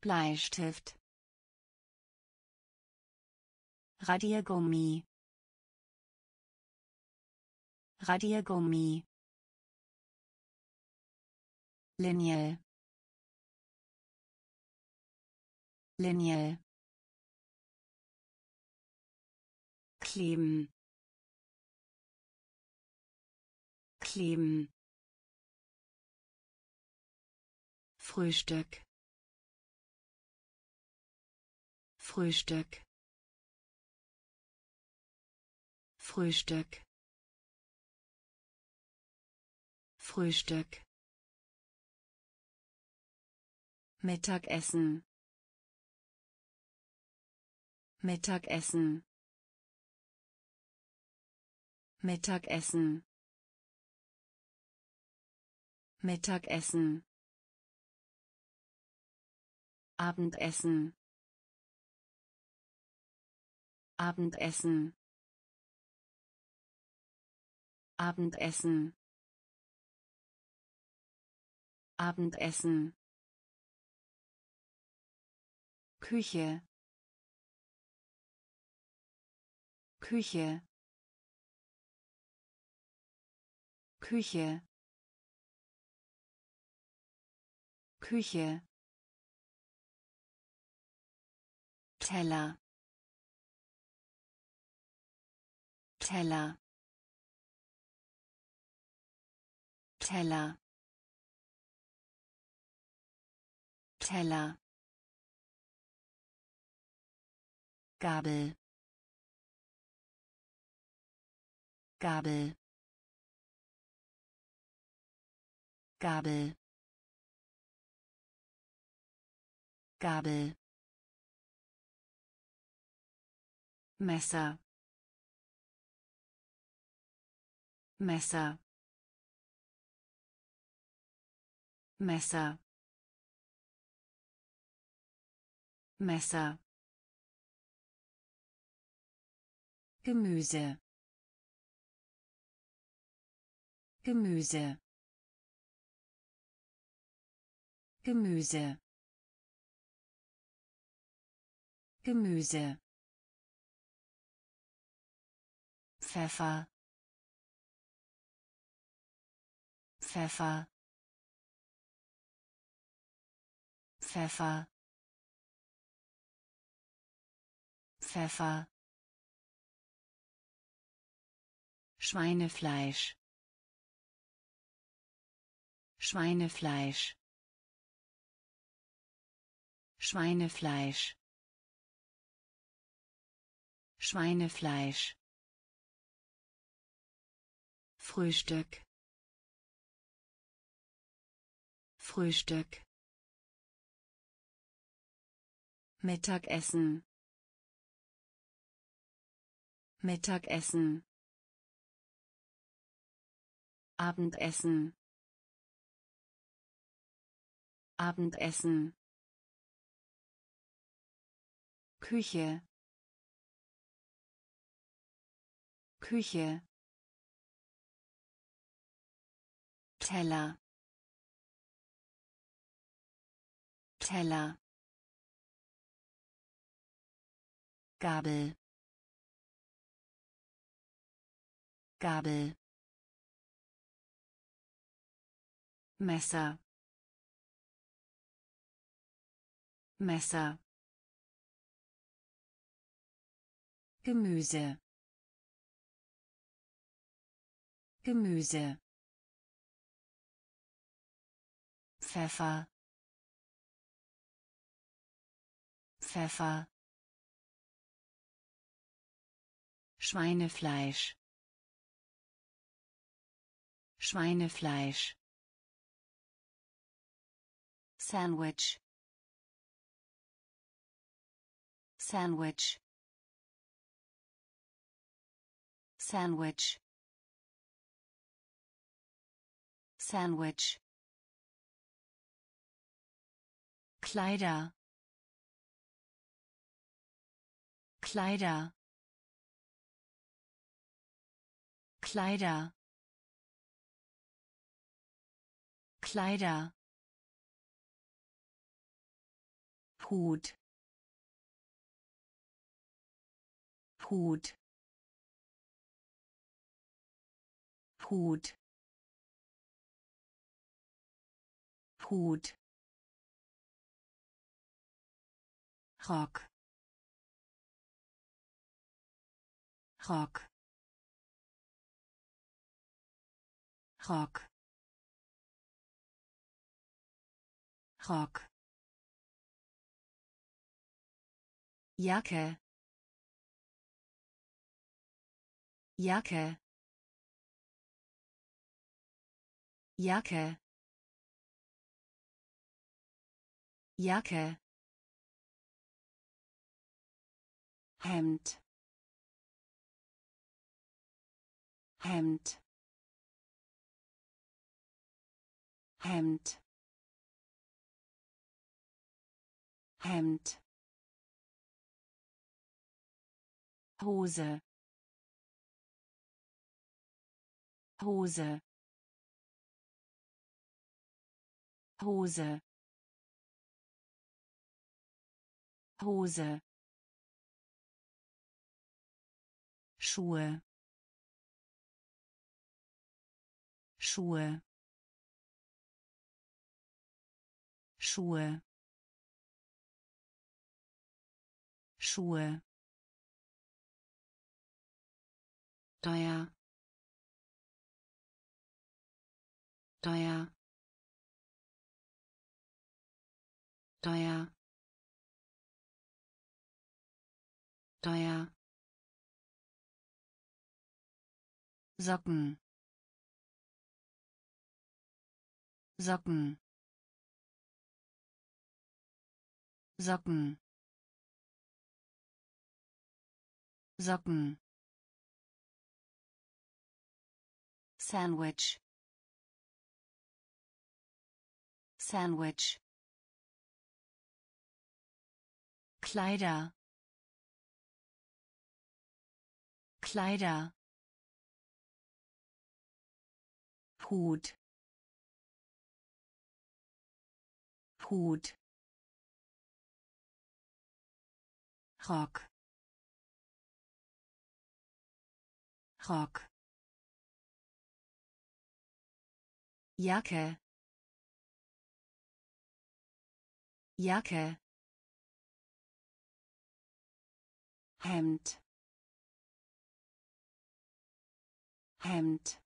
Bleistift. Radiergummi. Radiergummi Linie Linie kleben. Kleben. Frühstück. Frühstück. Frühstück. Frühstück Mittagessen. Mittagessen. Mittagessen. Mittagessen. Abendessen. Abendessen. Abendessen. Abendessen Küche. Küche. Küche. Küche. Teller. Teller. Teller. Teller Gabel. Gabel. Gabel. Gabel. Messer. Messer. Messer. Messer Gemüse. Gemüse. Gemüse. Gemüse. Pfeffer. Pfeffer. Pfeffer. Pfeffer Schweinefleisch. Schweinefleisch. Schweinefleisch. Schweinefleisch. Frühstück. Frühstück. Mittagessen. Mittagessen Abendessen. Abendessen. Küche. Küche. Teller. Teller. Gabel. Gabel Messer. Messer. Gemüse. Gemüse. Pfeffer. Pfeffer. Schweinefleisch. Schweinefleisch Sandwich. Sandwich. Sandwich. Sandwich. Kleider. Kleider. Kleider. Kleider. Hut. Hut. Hut. Hut. Rock. Rock. Rock. Rock. Jacke. Jacke. Jacke. Jacke. Hemd. Hemd. Hemd. Hemd. Hose. Hose. Hose. Hose. Schuhe. Schuhe. Schuhe. Schuhe. Teuer teuer teuer teuer Socken. Socken. Socken. Socken Sandwich. Sandwich. Kleider. Kleider. Hut. Hut. Rock. Rock Jacke. Jacke. Hemd. Hemd.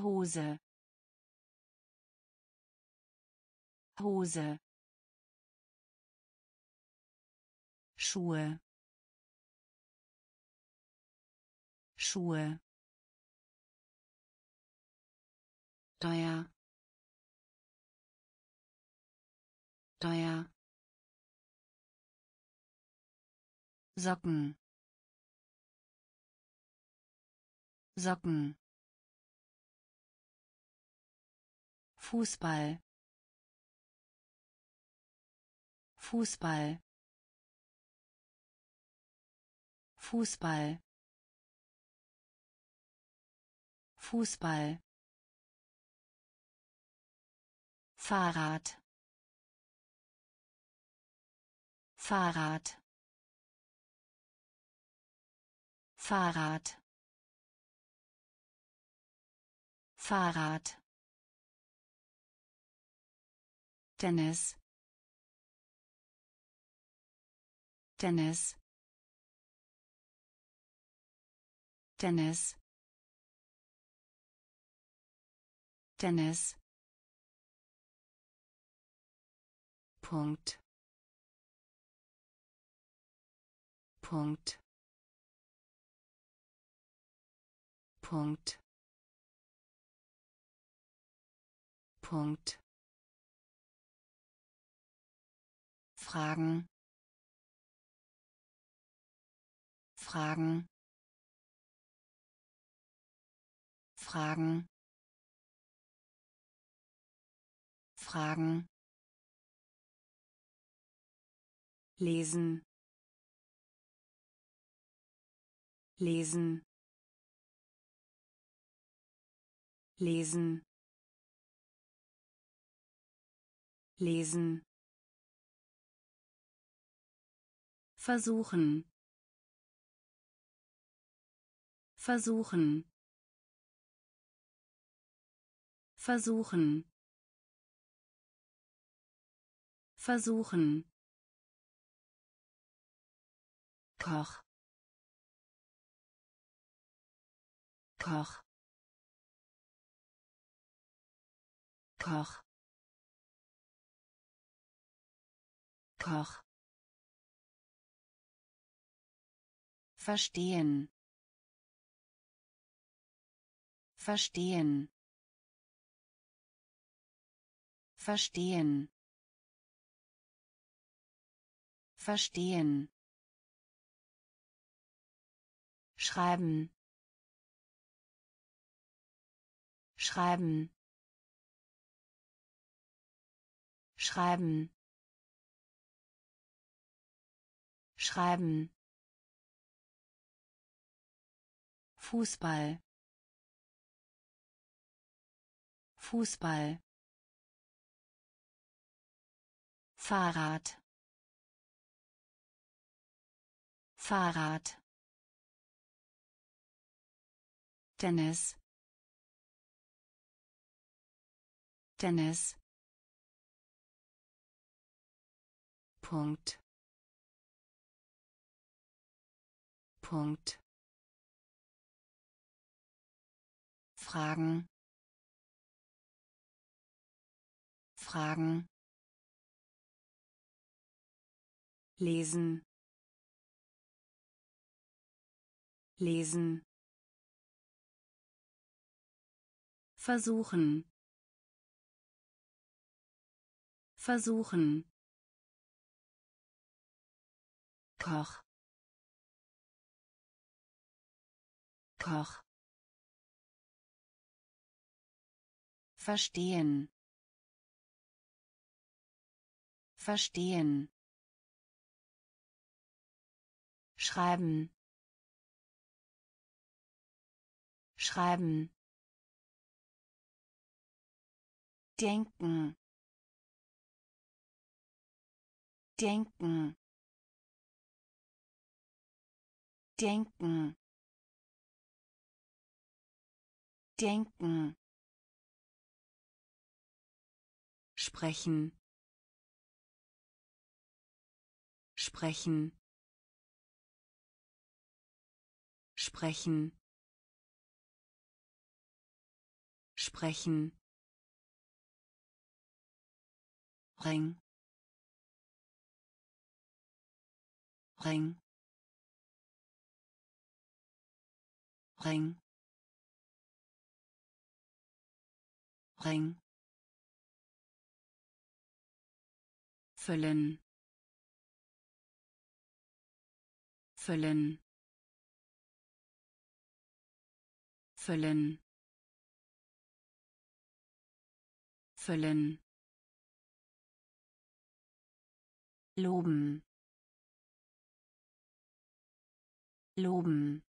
Hose. Hose. Schuhe. Schuhe teuer teuer Socken. Socken. Fußball. Fußball. Fußball. Fußball Fahrrad. Fahrrad. Fahrrad. Fahrrad. Tennis. Tennis. Tennis. Tennis Punkt. Punkt. Punkt. Punkt. Fragen. Fragen. Fragen. Fragen lesen. Lesen. Lesen. Lesen. Versuchen. Versuchen. Versuchen. Versuchen Koch Koch Koch Koch Verstehen. Verstehen. Verstehen. Verstehen. Schreiben. Schreiben. Schreiben. Schreiben. Fußball Fußball Fahrrad Fahrrad Tennis. Tennis. Punkt. Punkt. Fragen. Fragen. Lesen. Lesen versuchen versuchen Koch Koch Verstehen. Verstehen. Schreiben. Schreiben. Denken. Denken. Denken. Denken. sprechen sprechen sprechen sprechen Ring Ring Ring Ring füllen. Füllen. Füllen. Füllen loben loben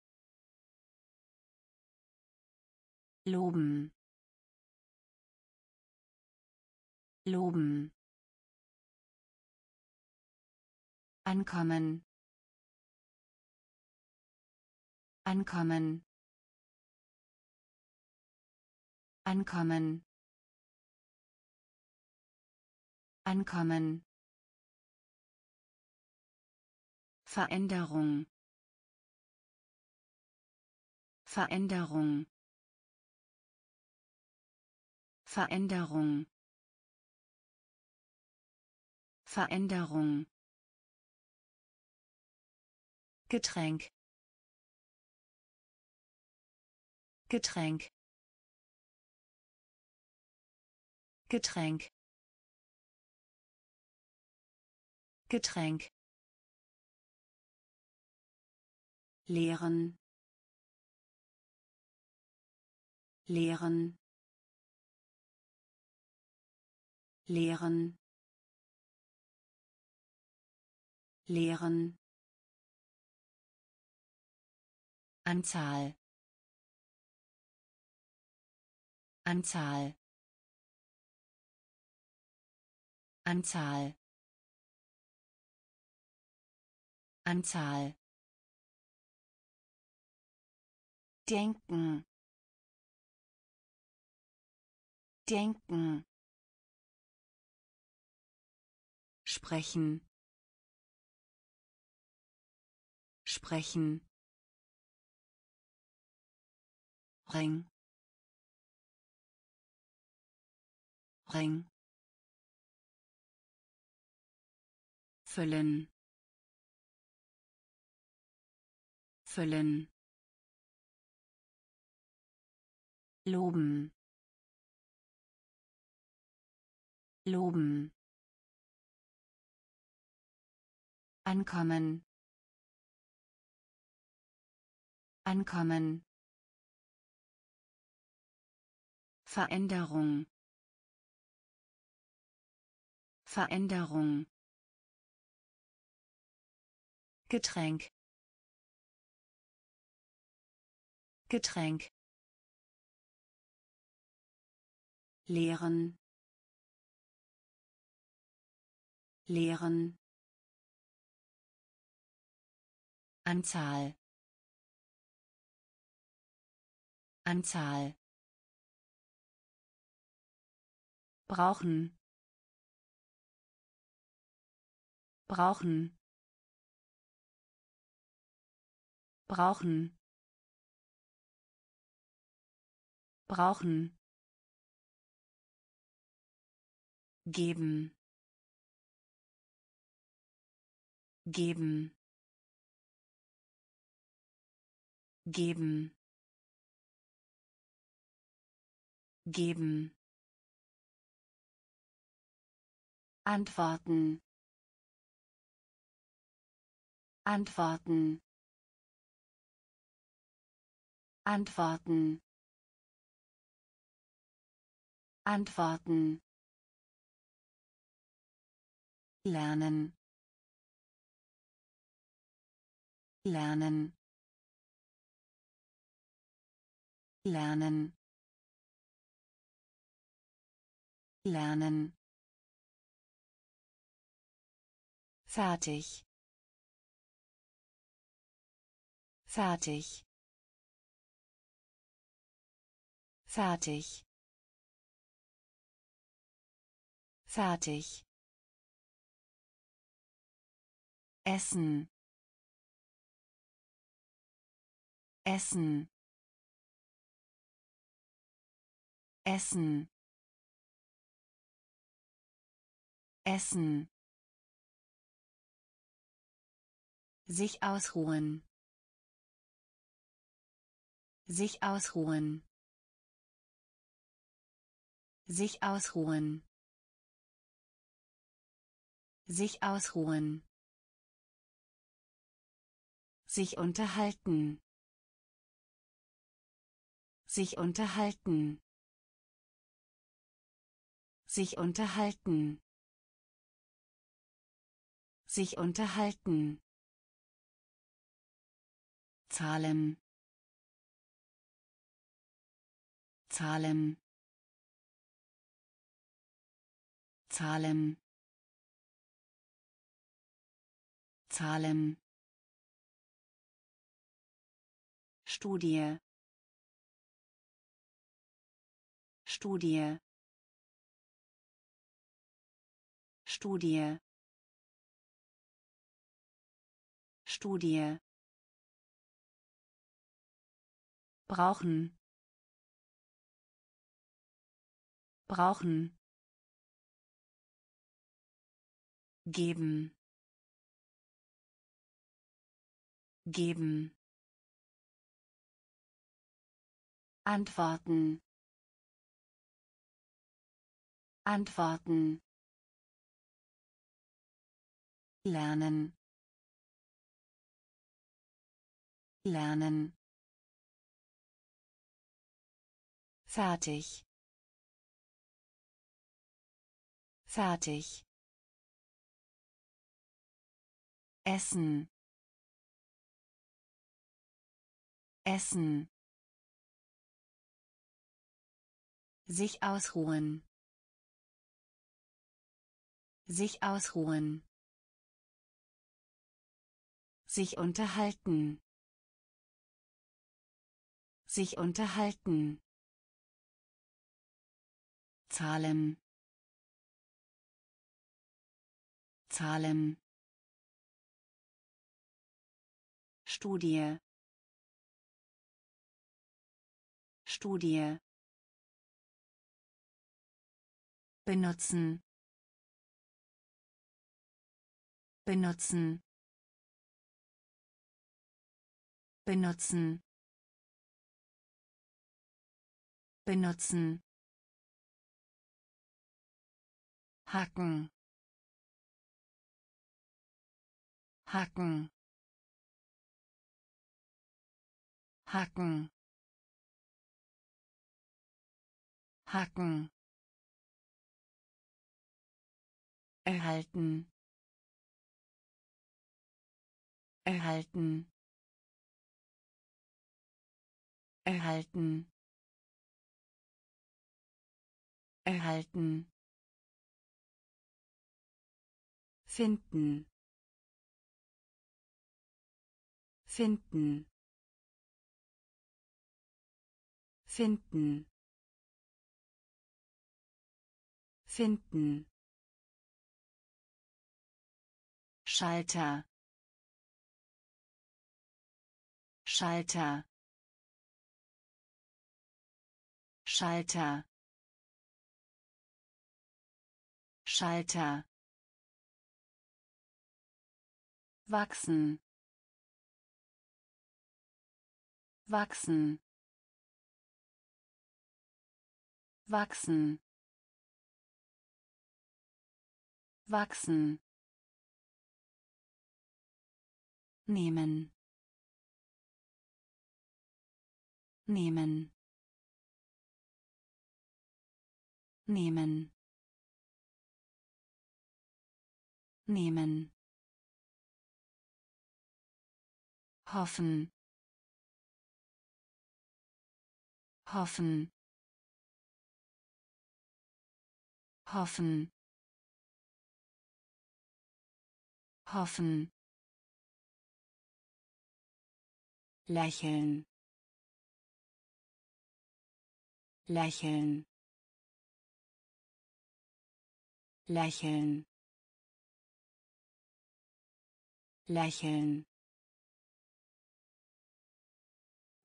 loben loben Ankommen. Ankommen. Ankommen. Ankommen. Veränderung. Veränderung. Veränderung. Veränderung. Getränk Getränk Getränk Getränk leeren leeren leeren leeren Anzahl. Anzahl. Anzahl. Anzahl Denken. Denken. Sprechen. Sprechen. Ring. Ring. Füllen. Füllen loben. Loben. Ankommen. Ankommen. Veränderung. Veränderung. Getränk. Getränk leeren leeren Anzahl. Anzahl. Brauchen. Brauchen. Brauchen. Brauchen geben. Geben. Geben. Geben. Antworten. Antworten. Antworten. Antworten lernen. Lernen. Lernen. Lernen. Fertig. Fertig. Fertig. Fertig Essen. Essen. Essen. Essen. Sich ausruhen. Sich ausruhen. Sich ausruhen. Sich ausruhen. Sich unterhalten. Sich unterhalten. Sich unterhalten. Sich unterhalten. Zahlen. Zahlen. Zahlen. Zahlen. Studie. Studie. Studie. Studie. Brauchen. Brauchen. Geben. Geben Antworten Antworten. Lernen. Lernen. Fertig. Fertig. Essen. Essen. Sich ausruhen. Sich ausruhen. Sich unterhalten. Sich unterhalten. Zahlen. Zahlen. Studie. Studie. Benutzen. Benutzen. Benutzen. Benutzen. Hacken. Hacken. Hacken. Hacken erhalten. Erhalten. Erhalten. Erhalten. Finden. Finden. Finden. Finden Schalter. Schalter. Schalter. Schalter. Wachsen. Wachsen. Wachsen. Wachsen nehmen. Nehmen. Nehmen. Nehmen. Hoffen. Hoffen. Hoffen. Hoffen lächeln. Lächeln. Lächeln. Lächeln.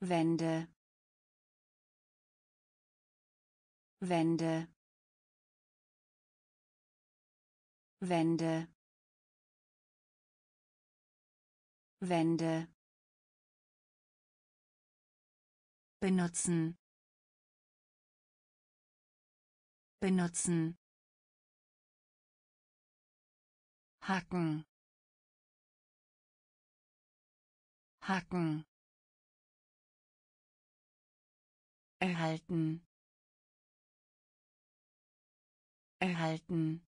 Wände. Wände. Wände. Wände benutzen. Benutzen. Hacken. Hacken. Erhalten. Erhalten.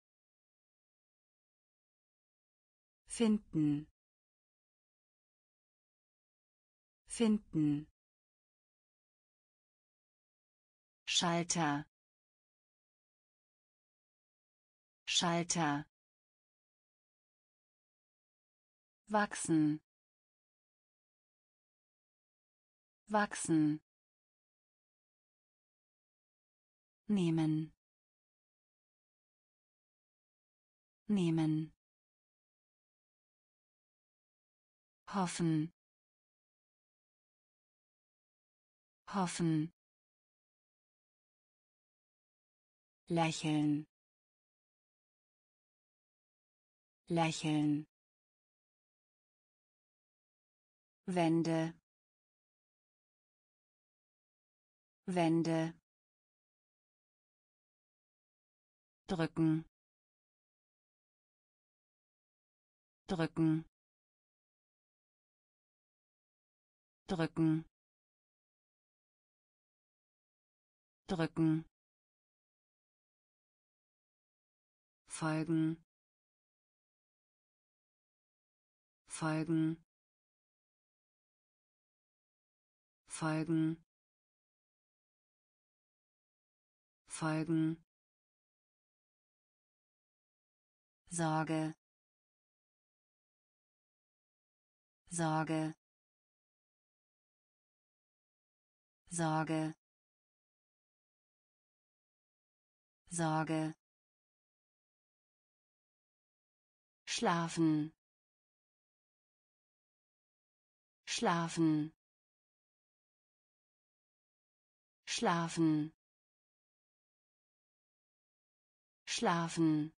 Finden. Finden Schalter. Schalter. Wachsen. Wachsen. Nehmen. Nehmen. Hoffen. Hoffen lächeln. Lächeln. Wände. Wände. Drücken. Drücken. Drücken. Drücken folgen. Folgen. Folgen. Folgen. Sorge. Sorge. Sorge. Sorge schlafen. Schlafen. Schlafen. Schlafen.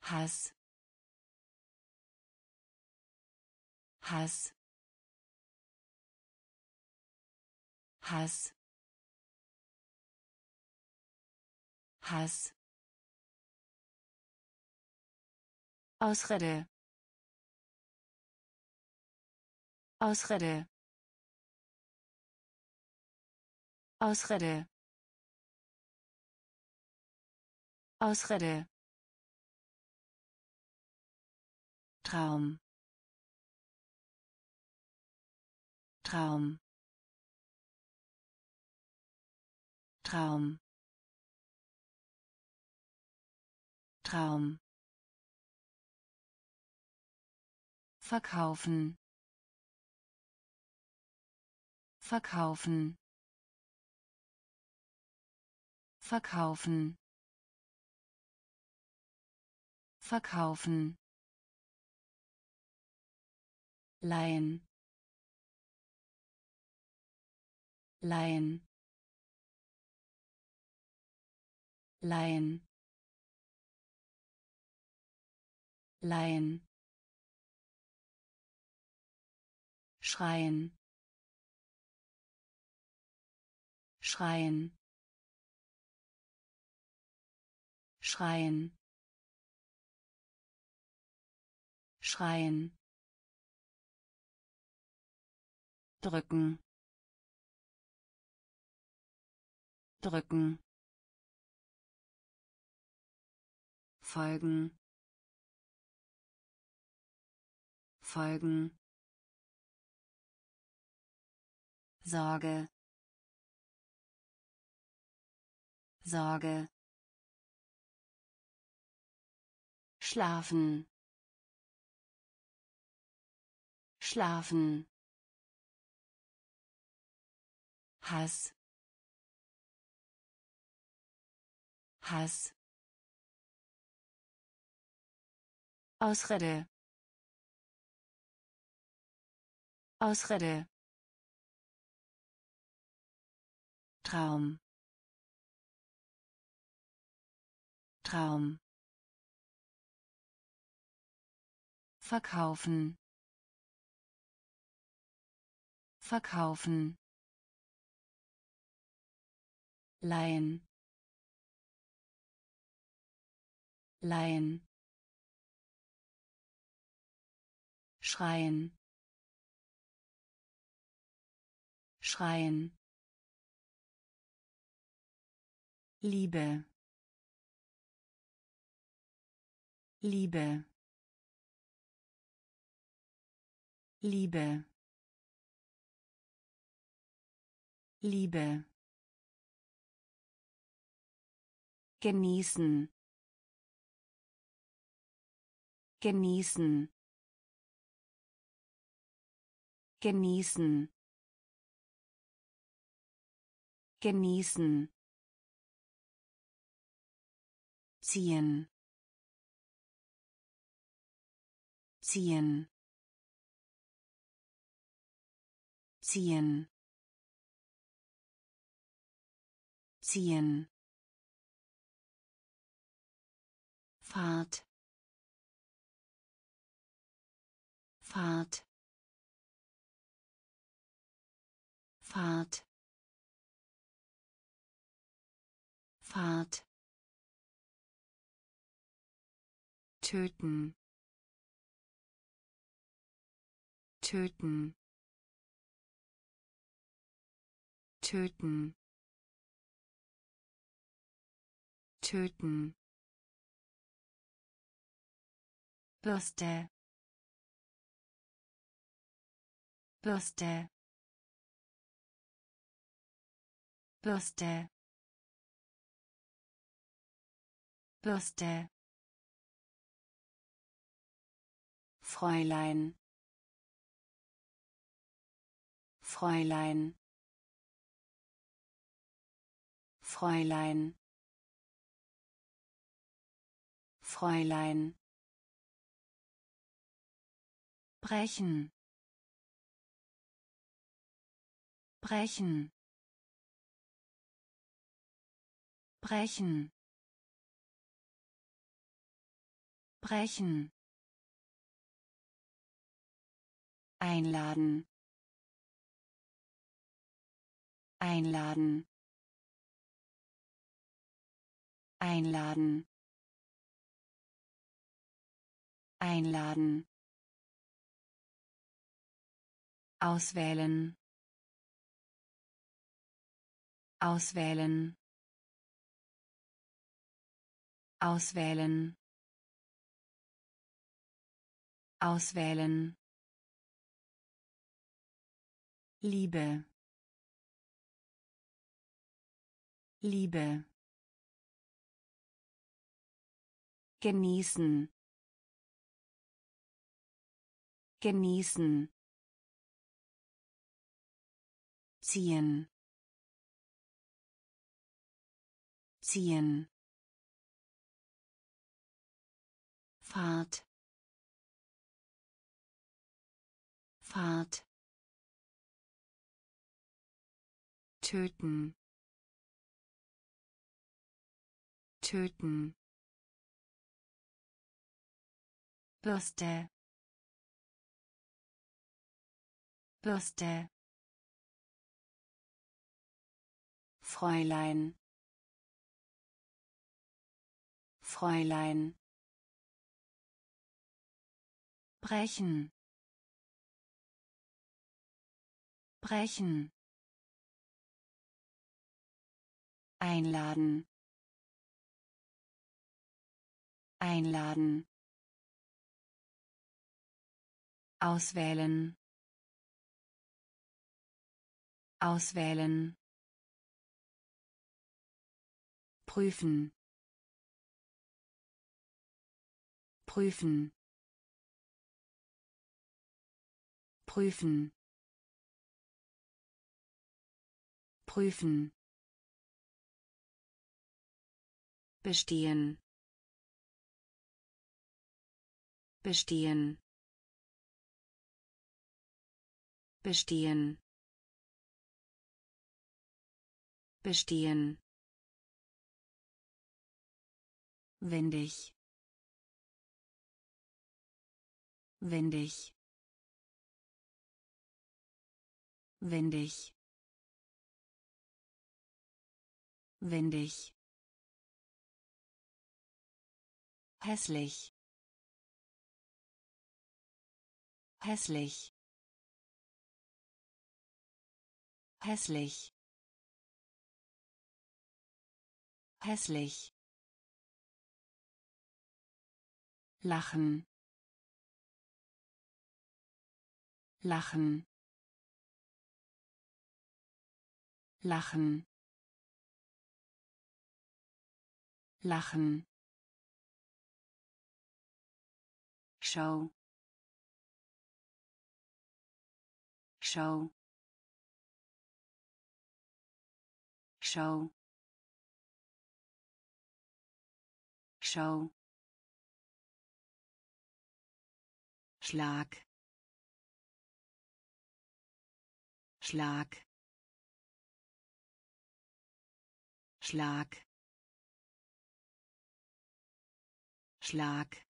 Hass. Hass. Hass. Hass Ausrede. Ausrede. Ausrede. Ausrede. Traum. Traum. Traum. Traum verkaufen. Verkaufen. Verkaufen. Verkaufen. Leihen leihen leihen leihen schreien. Schreien. Schreien. Schreien. Drücken. Drücken. Folgen. Folgen Sorge. Sorge. Schlafen. Schlafen. Hass. Hass. Ausrede. Ausrede Traum. Traum. Verkaufen. Verkaufen. Leihen. Leihen. Schreien. Schreien Liebe. Liebe. Liebe. Liebe. Genießen. Genießen. Genießen. Genießen ziehen. Ziehen. Ziehen. Ziehen. Fahrt. Fahrt. Fahrt. Fahrt töten. Töten. Töten. Töten. Bürste. Bürste. Bürste. Bürste Fräulein. Fräulein. Fräulein. Fräulein. Brechen. Brechen. Brechen. Brechen einladen. Einladen. Einladen. Einladen. Auswählen. Auswählen. Auswählen. Auswählen Liebe. Liebe. Genießen. Genießen. Ziehen. Ziehen. Fahrt. Fahrt töten. Töten. Bürste. Bürste. Fräulein. Fräulein. Brechen. Brechen einladen. Einladen. Auswählen. Auswählen. Prüfen. Prüfen. Prüfen. Prüfen bestehen. Bestehen. Bestehen. Bestehen. Wendig. Wendig. Wendig. Wendig hässlich. Hässlich. Hässlich. Hässlich. Lachen. Lachen. Lachen. Lachen Schau. Schau. Schau. Schau. Schlag. Schlag. Schlag. Schlag.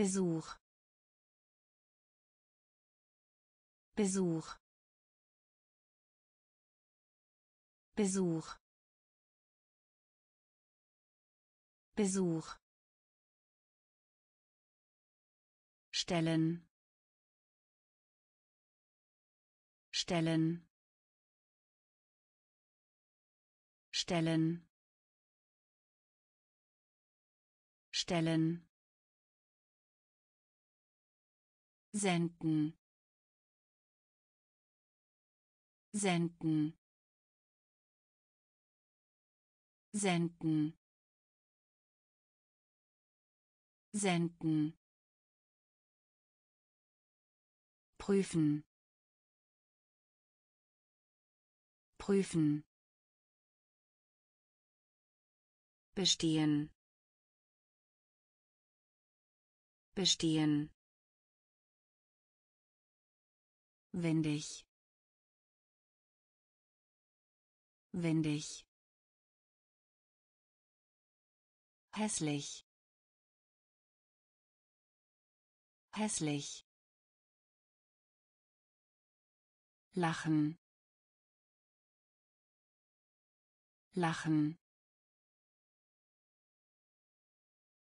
Besuch. Besuch. Besuch. Besuch. Stellen. Stellen. Stellen. Stellen senden. Senden. Senden. Senden. Prüfen. Prüfen. Bestehen. Bestehen wendig. Wendig. Hässlich. Hässlich. Lachen. Lachen.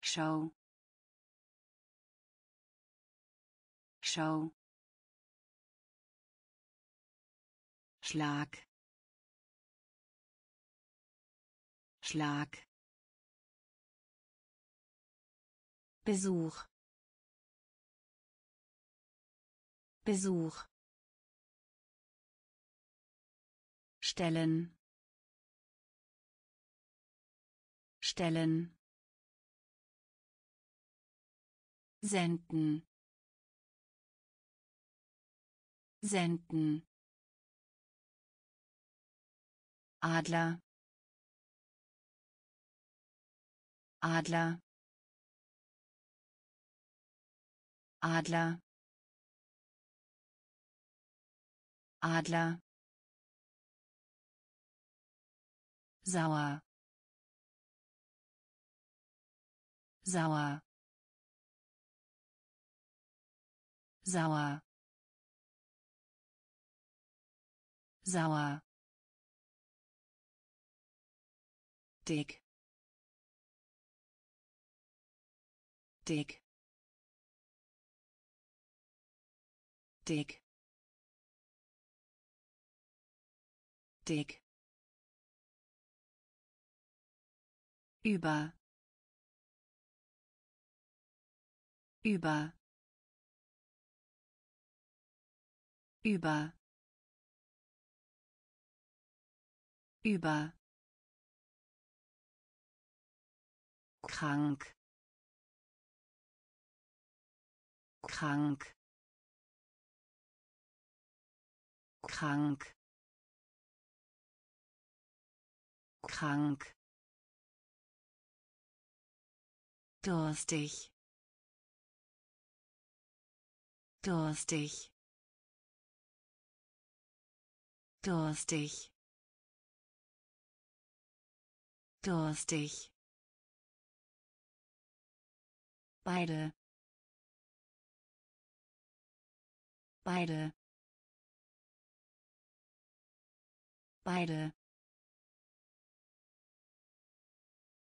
Schau. Schau Schlag. Schlag. Besuch. Besuch. Stellen. Stellen. Senden. Senden Adler. Adler. Adler. Adler. Sauer. Sauer. Sauer. Sauer dick. Dick. Dick. Dick. Über. Über. Über. Über krank. Krank. Krank. Krank. Durstig. Durstig. Durstig. Durstig beide. Beide. Beide.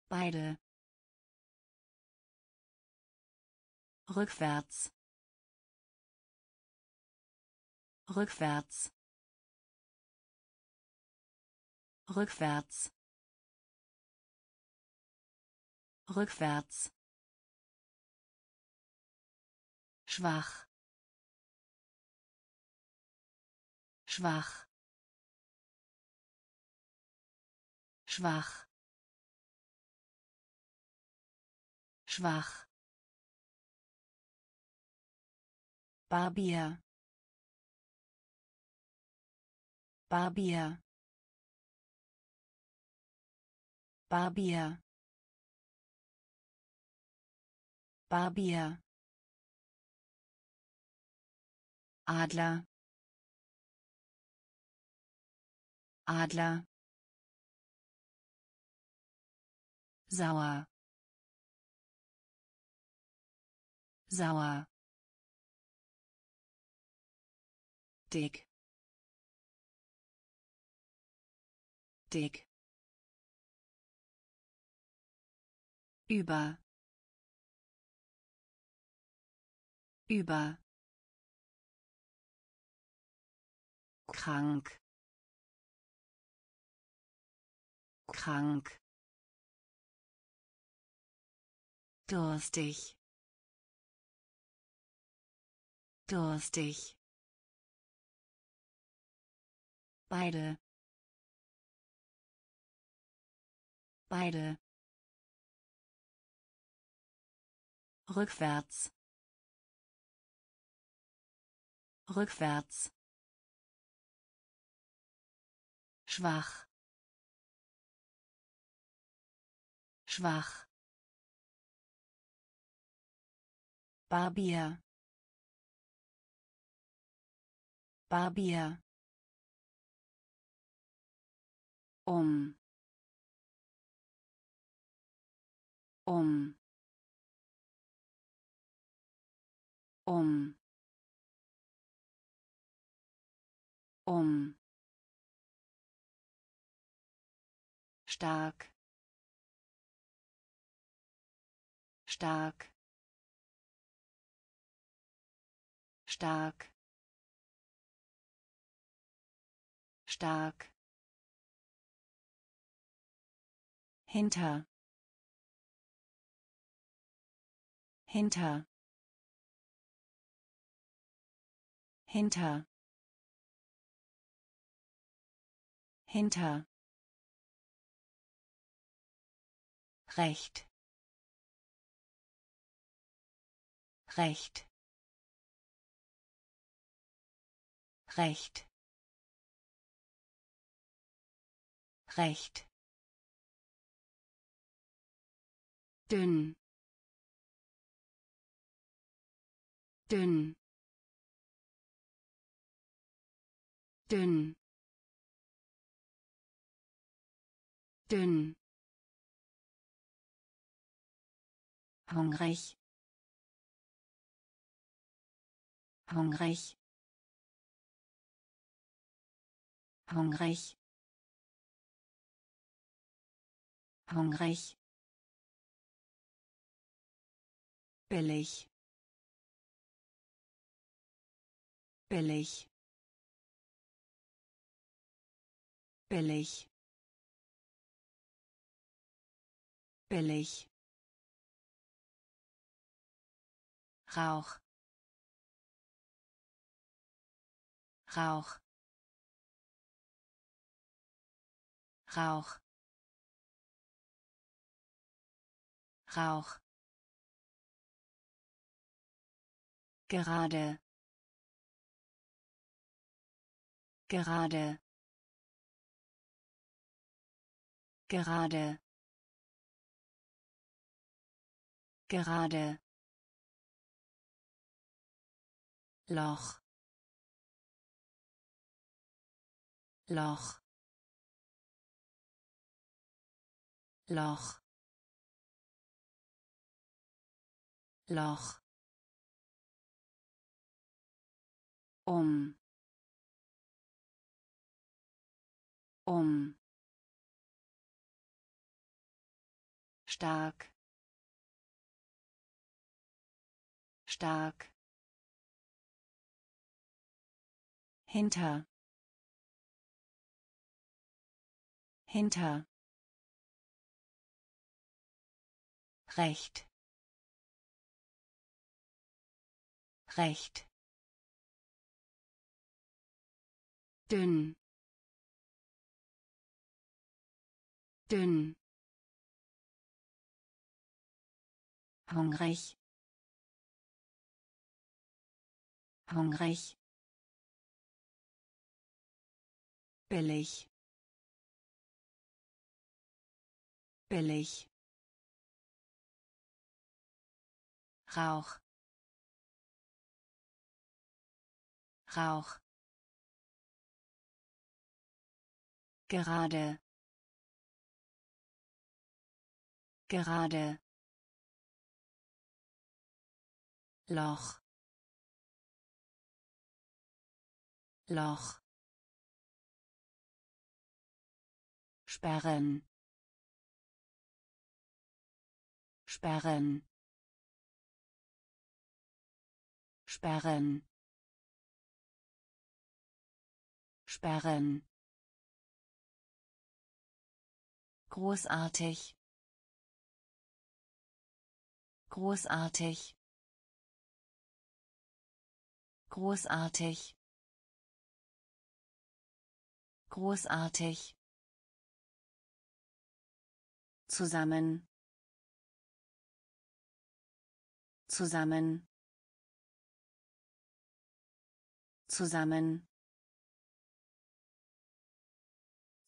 Beide. Rückwärts. Rückwärts. Rückwärts. Rückwärts schwach. Schwach. Schwach. Schwach. Barbier. Barbier. Barbier. Barbier Adler Adler sauer sauer dick Durstig. Über. Über. Krank. Krank. Durstig. Durstig. Beide. Beide. Rückwärts. Rückwärts schwach. Schwach. Barbier. Barbier. Um. Um. Um. Um stark. Stark. Stark. Stark. Hinter. Hinter. Hinter. Hinter recht. Recht. Recht. Recht. Dünn. Dünn. Dünn. Dünn hungrig. Hungrig. Hungrig. Hungrig. Billig. Billig. Billig. Billig Rauch. Rauch. Rauch. Rauch. Gerade. Gerade. Gerade. Gerade Loch. Loch. Loch. Loch. Um. Um. Stark. Stark hinter. Hinter. Recht. Recht. Dünn. Dünn. Hungrig. Hungrig billig. Billig. Rauch. Rauch. Gerade. Gerade. Loch. Loch sperren. Sperren. Sperren. Sperren. Großartig. Großartig. Großartig. Großartig zusammen. Zusammen. Zusammen.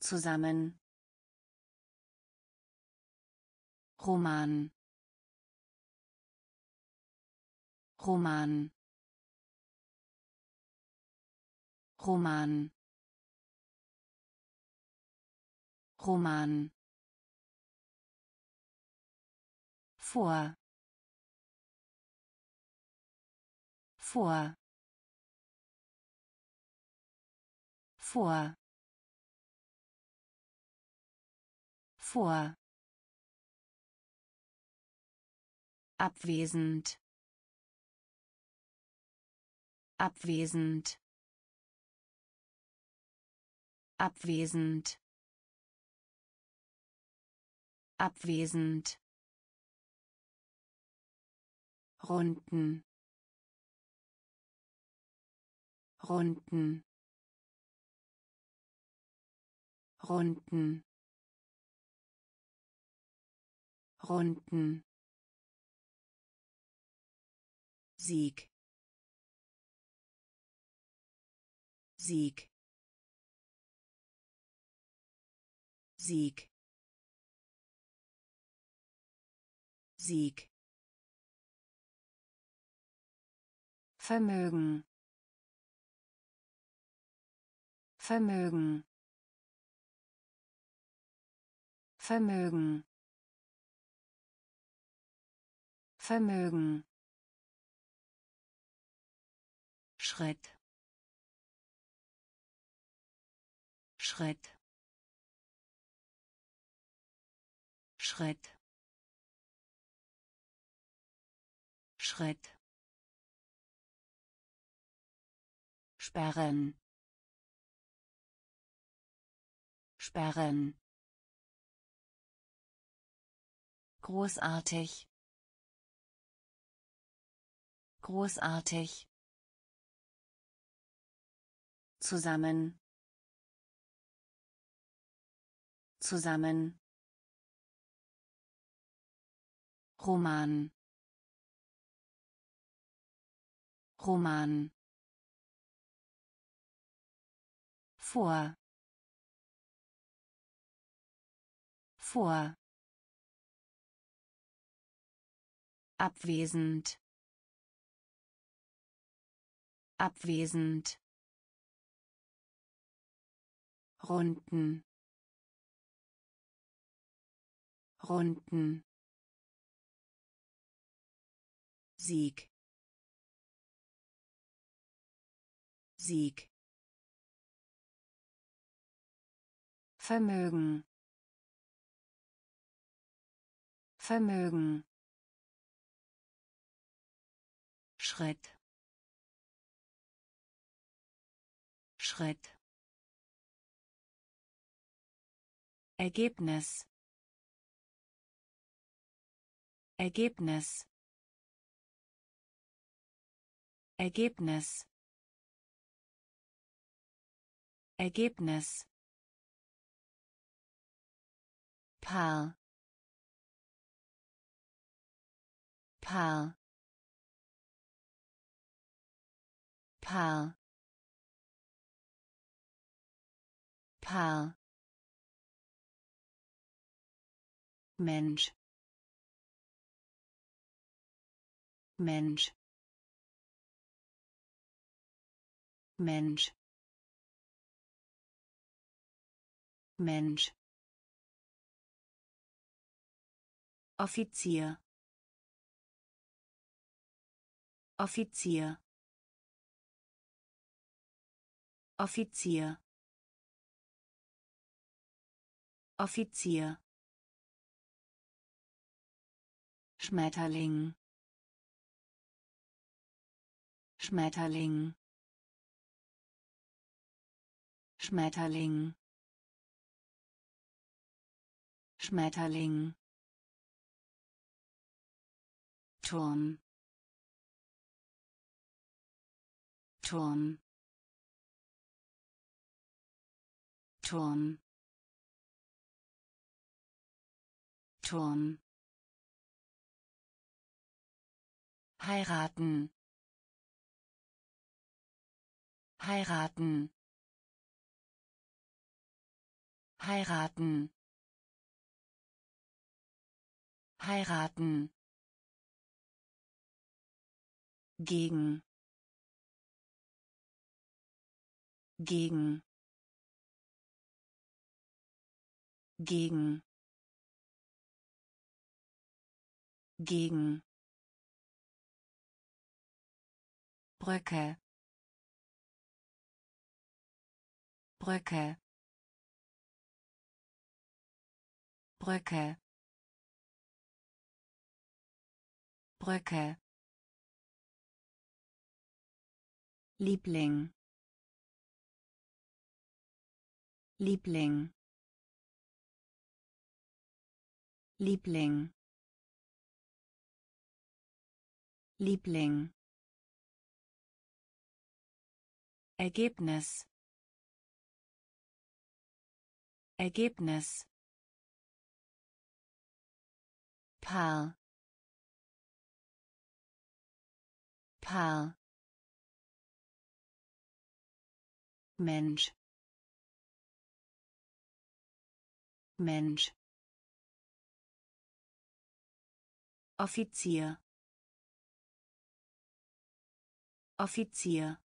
Zusammen. Roman. Roman. Roman. Roman vor. Vor. Vor. Vor. Abwesend. Abwesend. Abwesend. Abwesend runden. Runden. Runden. Runden. Sieg. Sieg. Sieg. Sieg Vermögen. Vermögen. Vermögen. Vermögen. Schritt. Schritt. Schritt. Schritt sperren. Sperren. Großartig. Großartig. Zusammen. Zusammen. Roman. Roman vor. Vor. Abwesend. Abwesend. Runden. Runden. Sieg. Sieg Vermögen. Vermögen. Schritt. Schritt. Ergebnis. Ergebnis. Ergebnis. Ergebnis Paar Paar Paar Paar Mensch. Mensch. Mensch. Mensch Offizier. Offizier. Offizier. Offizier. Schmetterling. Schmetterling. Schmetterling. Schmetterling Turm. Turm. Turm. Turm. Heiraten. Heiraten. Heiraten. Heiraten gegen. Gegen. Gegen. Gegen. Brücke. Brücke. Brücke. Brücke Liebling. Liebling. Liebling. Liebling. Ergebnis. Ergebnis. Paar Paar Mensch. Mensch. Offizier. Offizier.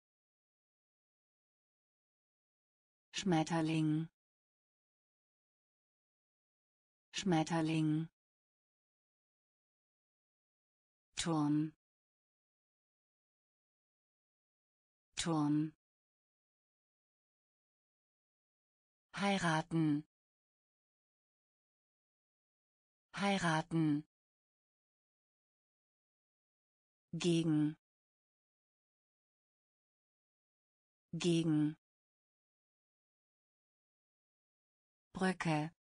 Schmetterling. Schmetterling. Turm. Turm heiraten. Heiraten. Gegen. Gegen. Brücke.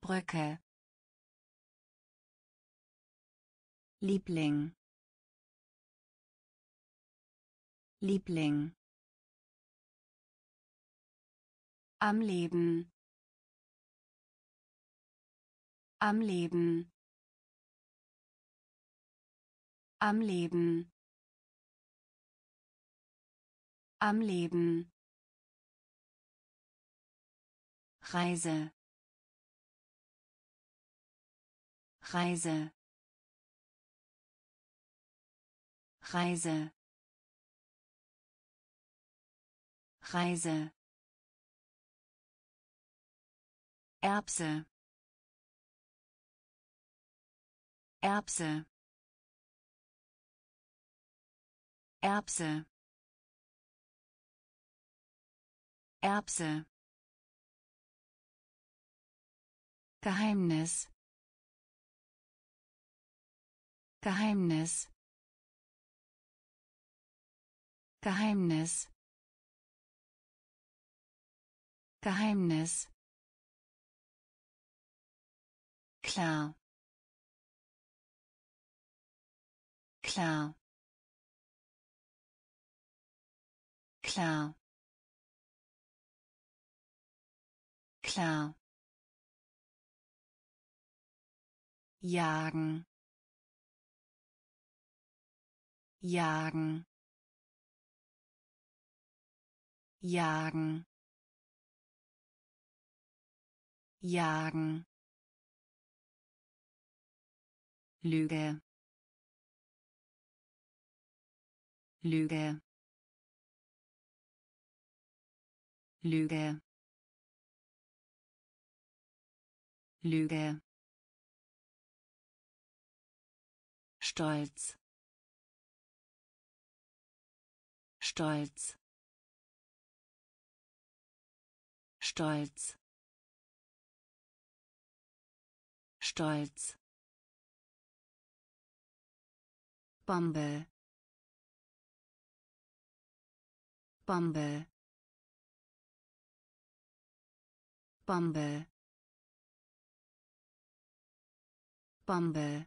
Brücke. Liebling. Liebling am Leben. Am Leben. Am Leben. Am Leben. Reise. Reise. Reise. Reise Erbse. Erbse. Erbse. Erbse. Geheimnis. Geheimnis. Geheimnis. Geheimnis klar. Klar. Klar. Klar. Jagen. Jagen. Jagen. Jagen Lüge. Lüge. Lüge. Lüge. Stolz. Stolz. Stolz. Stolz. Bombe. Bombe. Bombe. Bombe.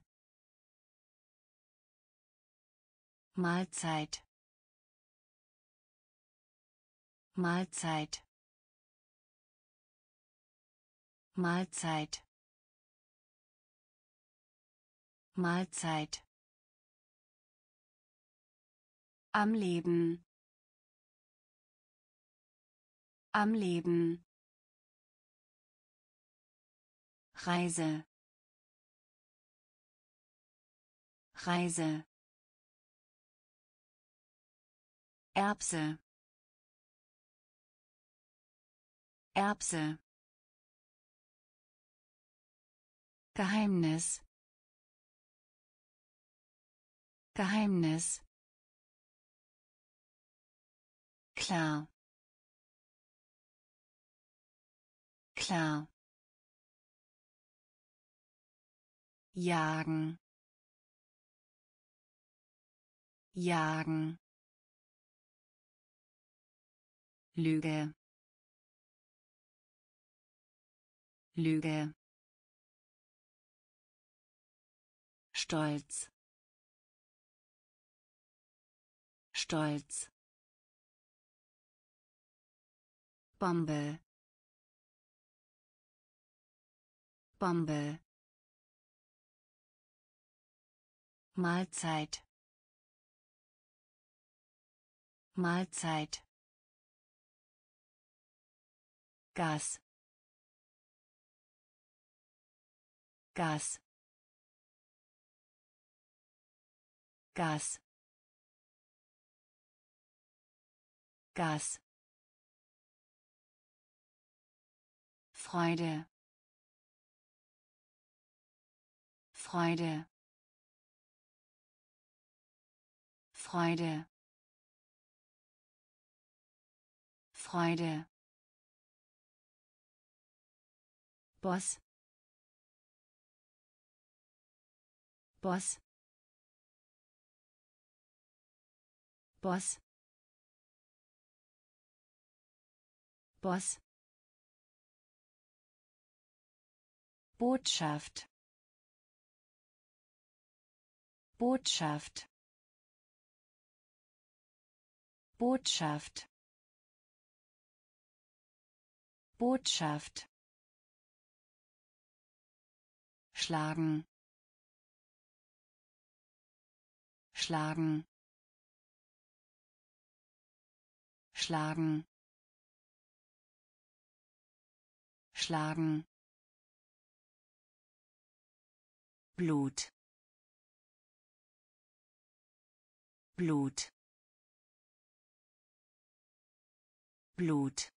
Mahlzeit. Mahlzeit. Mahlzeit. Mahlzeit. Am Leben. Am Leben. Reise. Reise. Erbse. Erbse. Geheimnis. Geheimnis. Klar. Klar. Jagen. Jagen. Lüge. Lüge. Stolz. Stolz. Bombe. Bombe. Mahlzeit. Mahlzeit. Gas. Gas. Gas. Gas. Freude. Freude. Freude. Freude. Boss. Boss. Boss. Boss. Botschaft. Botschaft. Botschaft. Botschaft. Schlagen. Schlagen. Schlagen. Schlagen. Blut. Blut. Blut.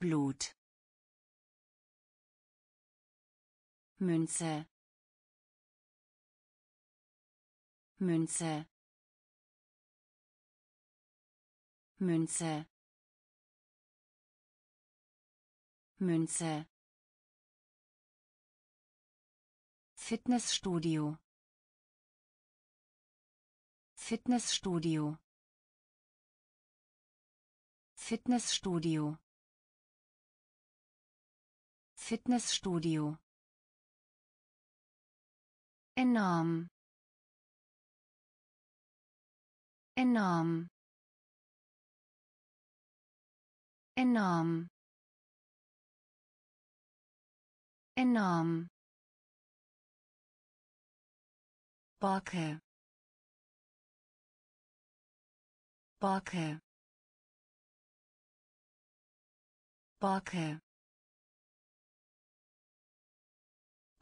Blut. Münze. Münze. Münze. Münze. Fitnessstudio. Fitnessstudio. Fitnessstudio. Fitnessstudio. Enorm. Enorm. Enorm. Enorm. Backe. Backe. Backe.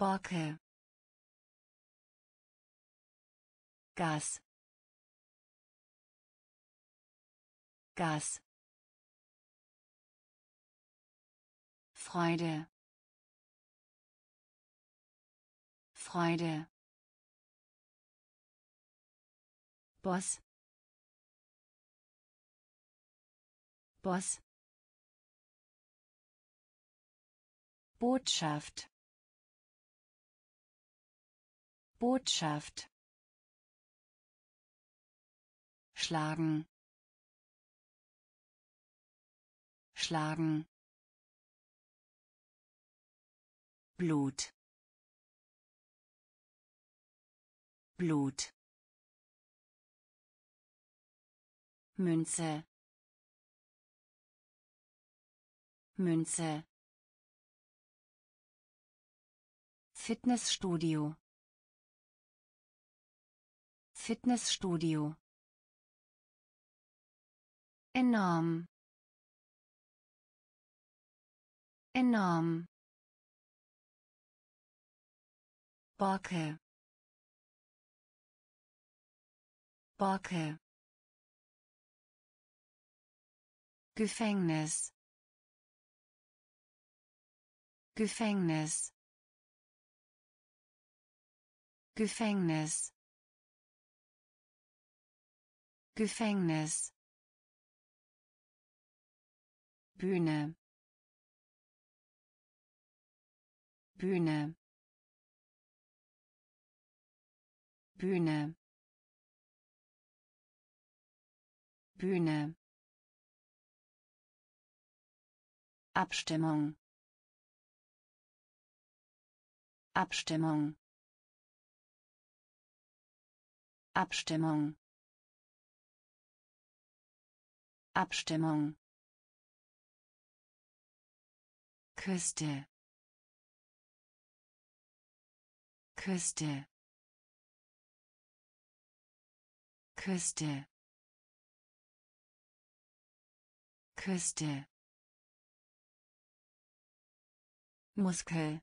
Backe. Gas. Gas. Freude. Freude. Boss. Boss. Botschaft. Botschaft. Schlagen. Schlagen. Blut. Blut Münze. Münze. Fitnessstudio. Fitnessstudio. Enorm. Enorm. Backe Backe Gefängnis. Gefängnis. Gefängnis. Gefängnis. Bühne. Bühne. Bühne. Bühne Abstimmung. Abstimmung. Abstimmung. Abstimmung. Küste. Küste. Küste. Küste Muskel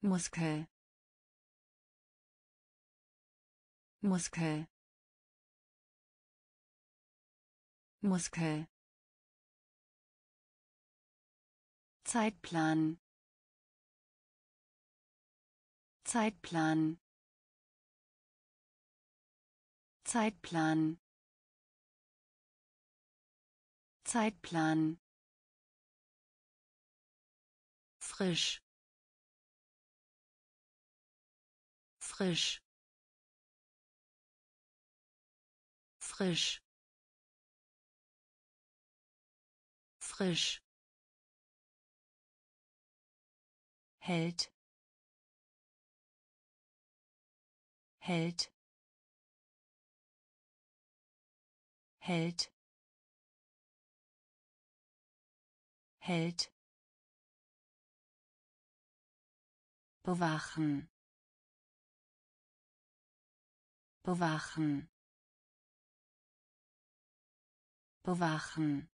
Muskel Muskel Muskel Zeitplan. Zeitplan. Zeitplan. Zeitplan frisch. Frisch. Frisch. Frisch. Hält hält hält hält bewachen. Bewachen. Bewachen.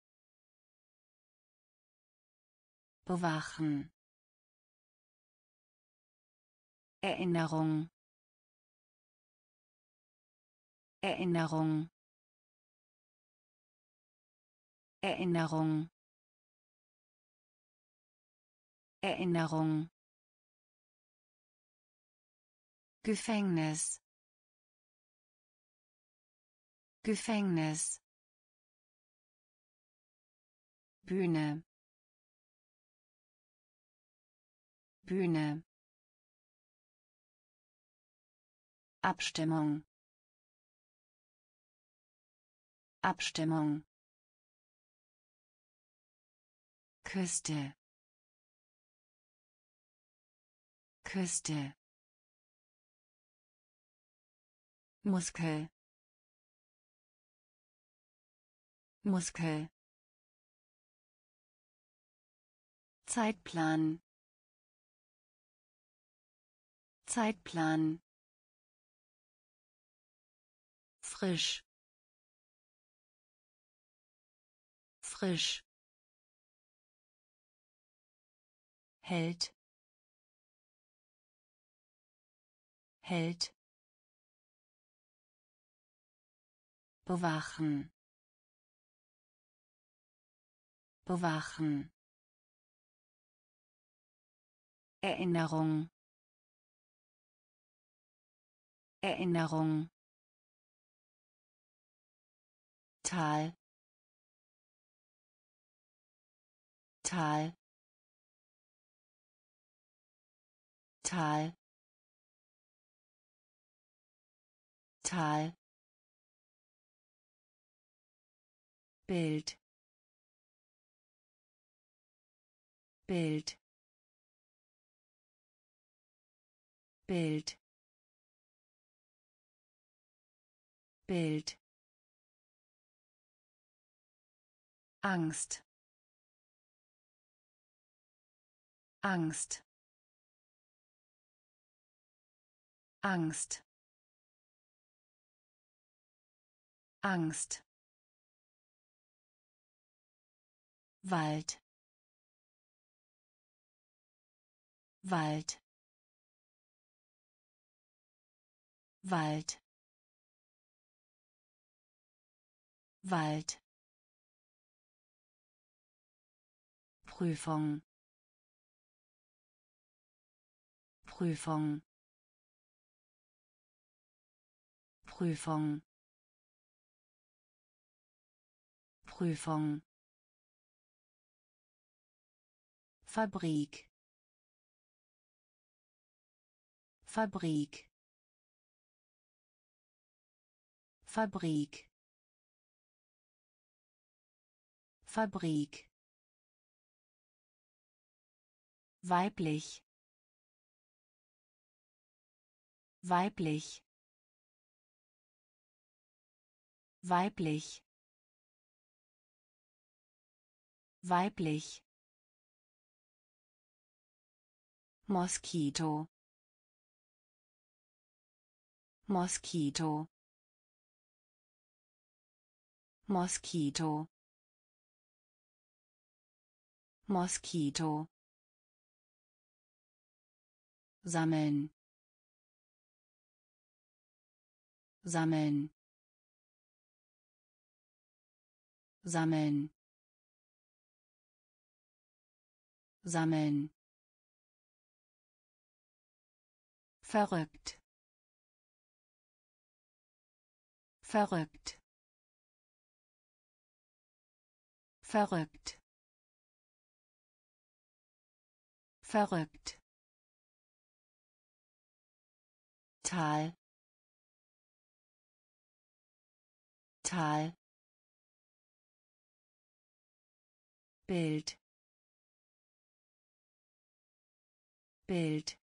Bewachen. Erinnerung. Erinnerung. Erinnerung. Erinnerung Gefängnis. Gefängnis. Bühne. Bühne. Abstimmung. Abstimmung. Küste. Küste Muskel Muskel Zeitplan. Zeitplan. Frisch. Frisch. Hält hält bewachen. Bewachen. Erinnerung. Erinnerung. Tal. Tal. Tal. Tal Bild. Bild. Bild. Bild. Angst. Angst. Angst. Angst Wald. Wald. Wald. Wald. Prüfung. Prüfung. Prüfung. Prüfung Fabrik. Fabrik. Fabrik. Fabrik. Weiblich. Weiblich. Weiblich. Weiblich Moskito Moskito Moskito Moskito sammeln. Sammeln. Sammeln. Sammeln verrückt. Verrückt. Verrückt. Verrückt. Tal. Tal. Bild. Bild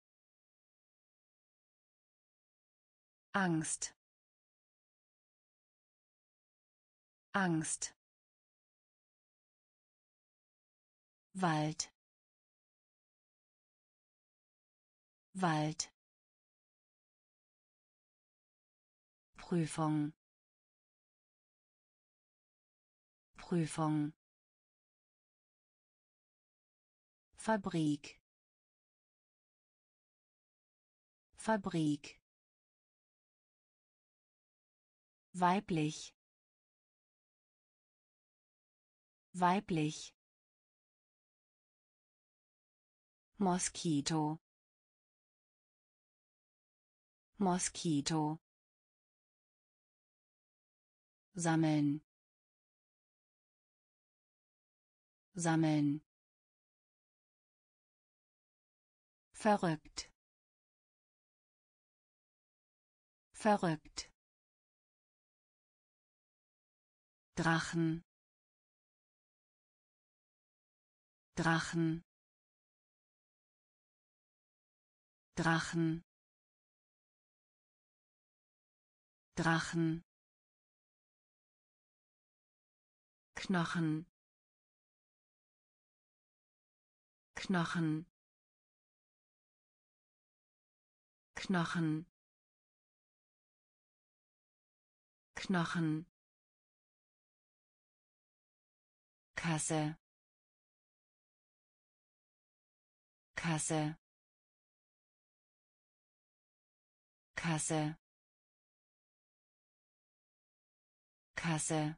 Angst. Angst. Wald. Wald. Prüfung. Prüfung. Fabrik. Fabrik weiblich. Weiblich. Moskito. Moskito. Sammeln. Sammeln. Verrückt. Verrückt Drachen. Drachen. Drachen. Drachen. Knochen. Knochen. Knochen. Knochen Kasse. Kasse. Kasse. Kasse.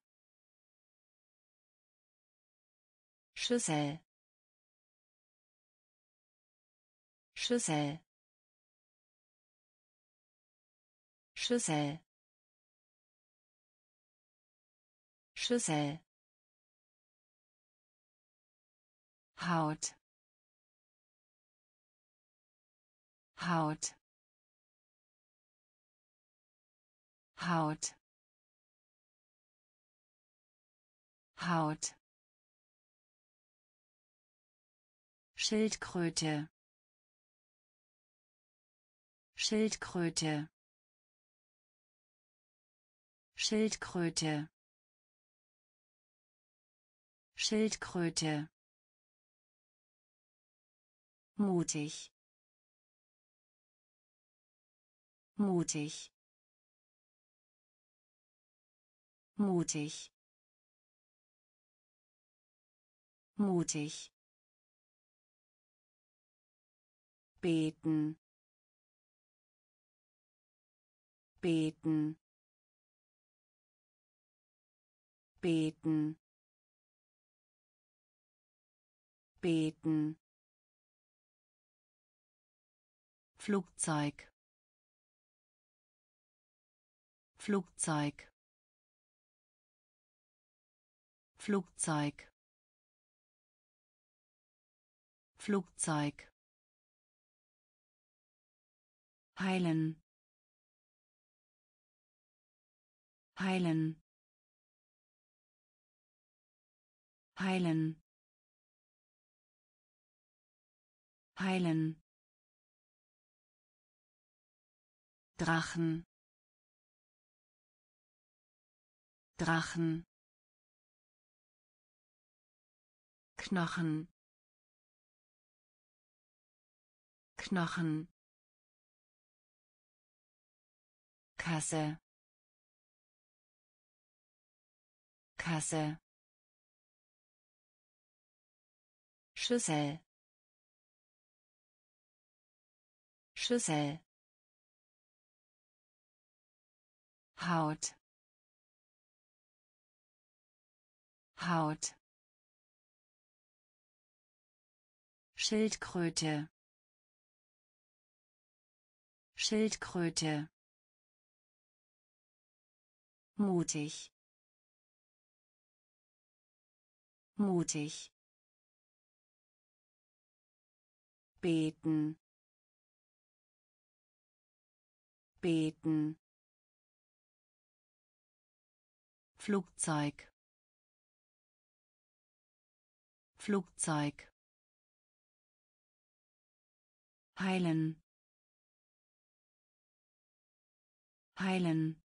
Schüssel Schüssel Schüssel Schüssel Haut. Haut. Haut. Haut. Schildkröte. Schildkröte. Schildkröte. Schildkröte mutig. Mutig. Mutig. Mutig. Beten. Beten. Beten. Beten Flugzeug. Flugzeug. Flugzeug. Flugzeug. Heilen. Heilen. Heilen. Heilen Drachen. Drachen. Knochen. Knochen. Kasse. Kasse. Schüssel. Schüssel Haut. Haut. Schildkröte. Schildkröte. Mutig. Mutig. Beten. Beten Flugzeug. Flugzeug. Heilen. Heilen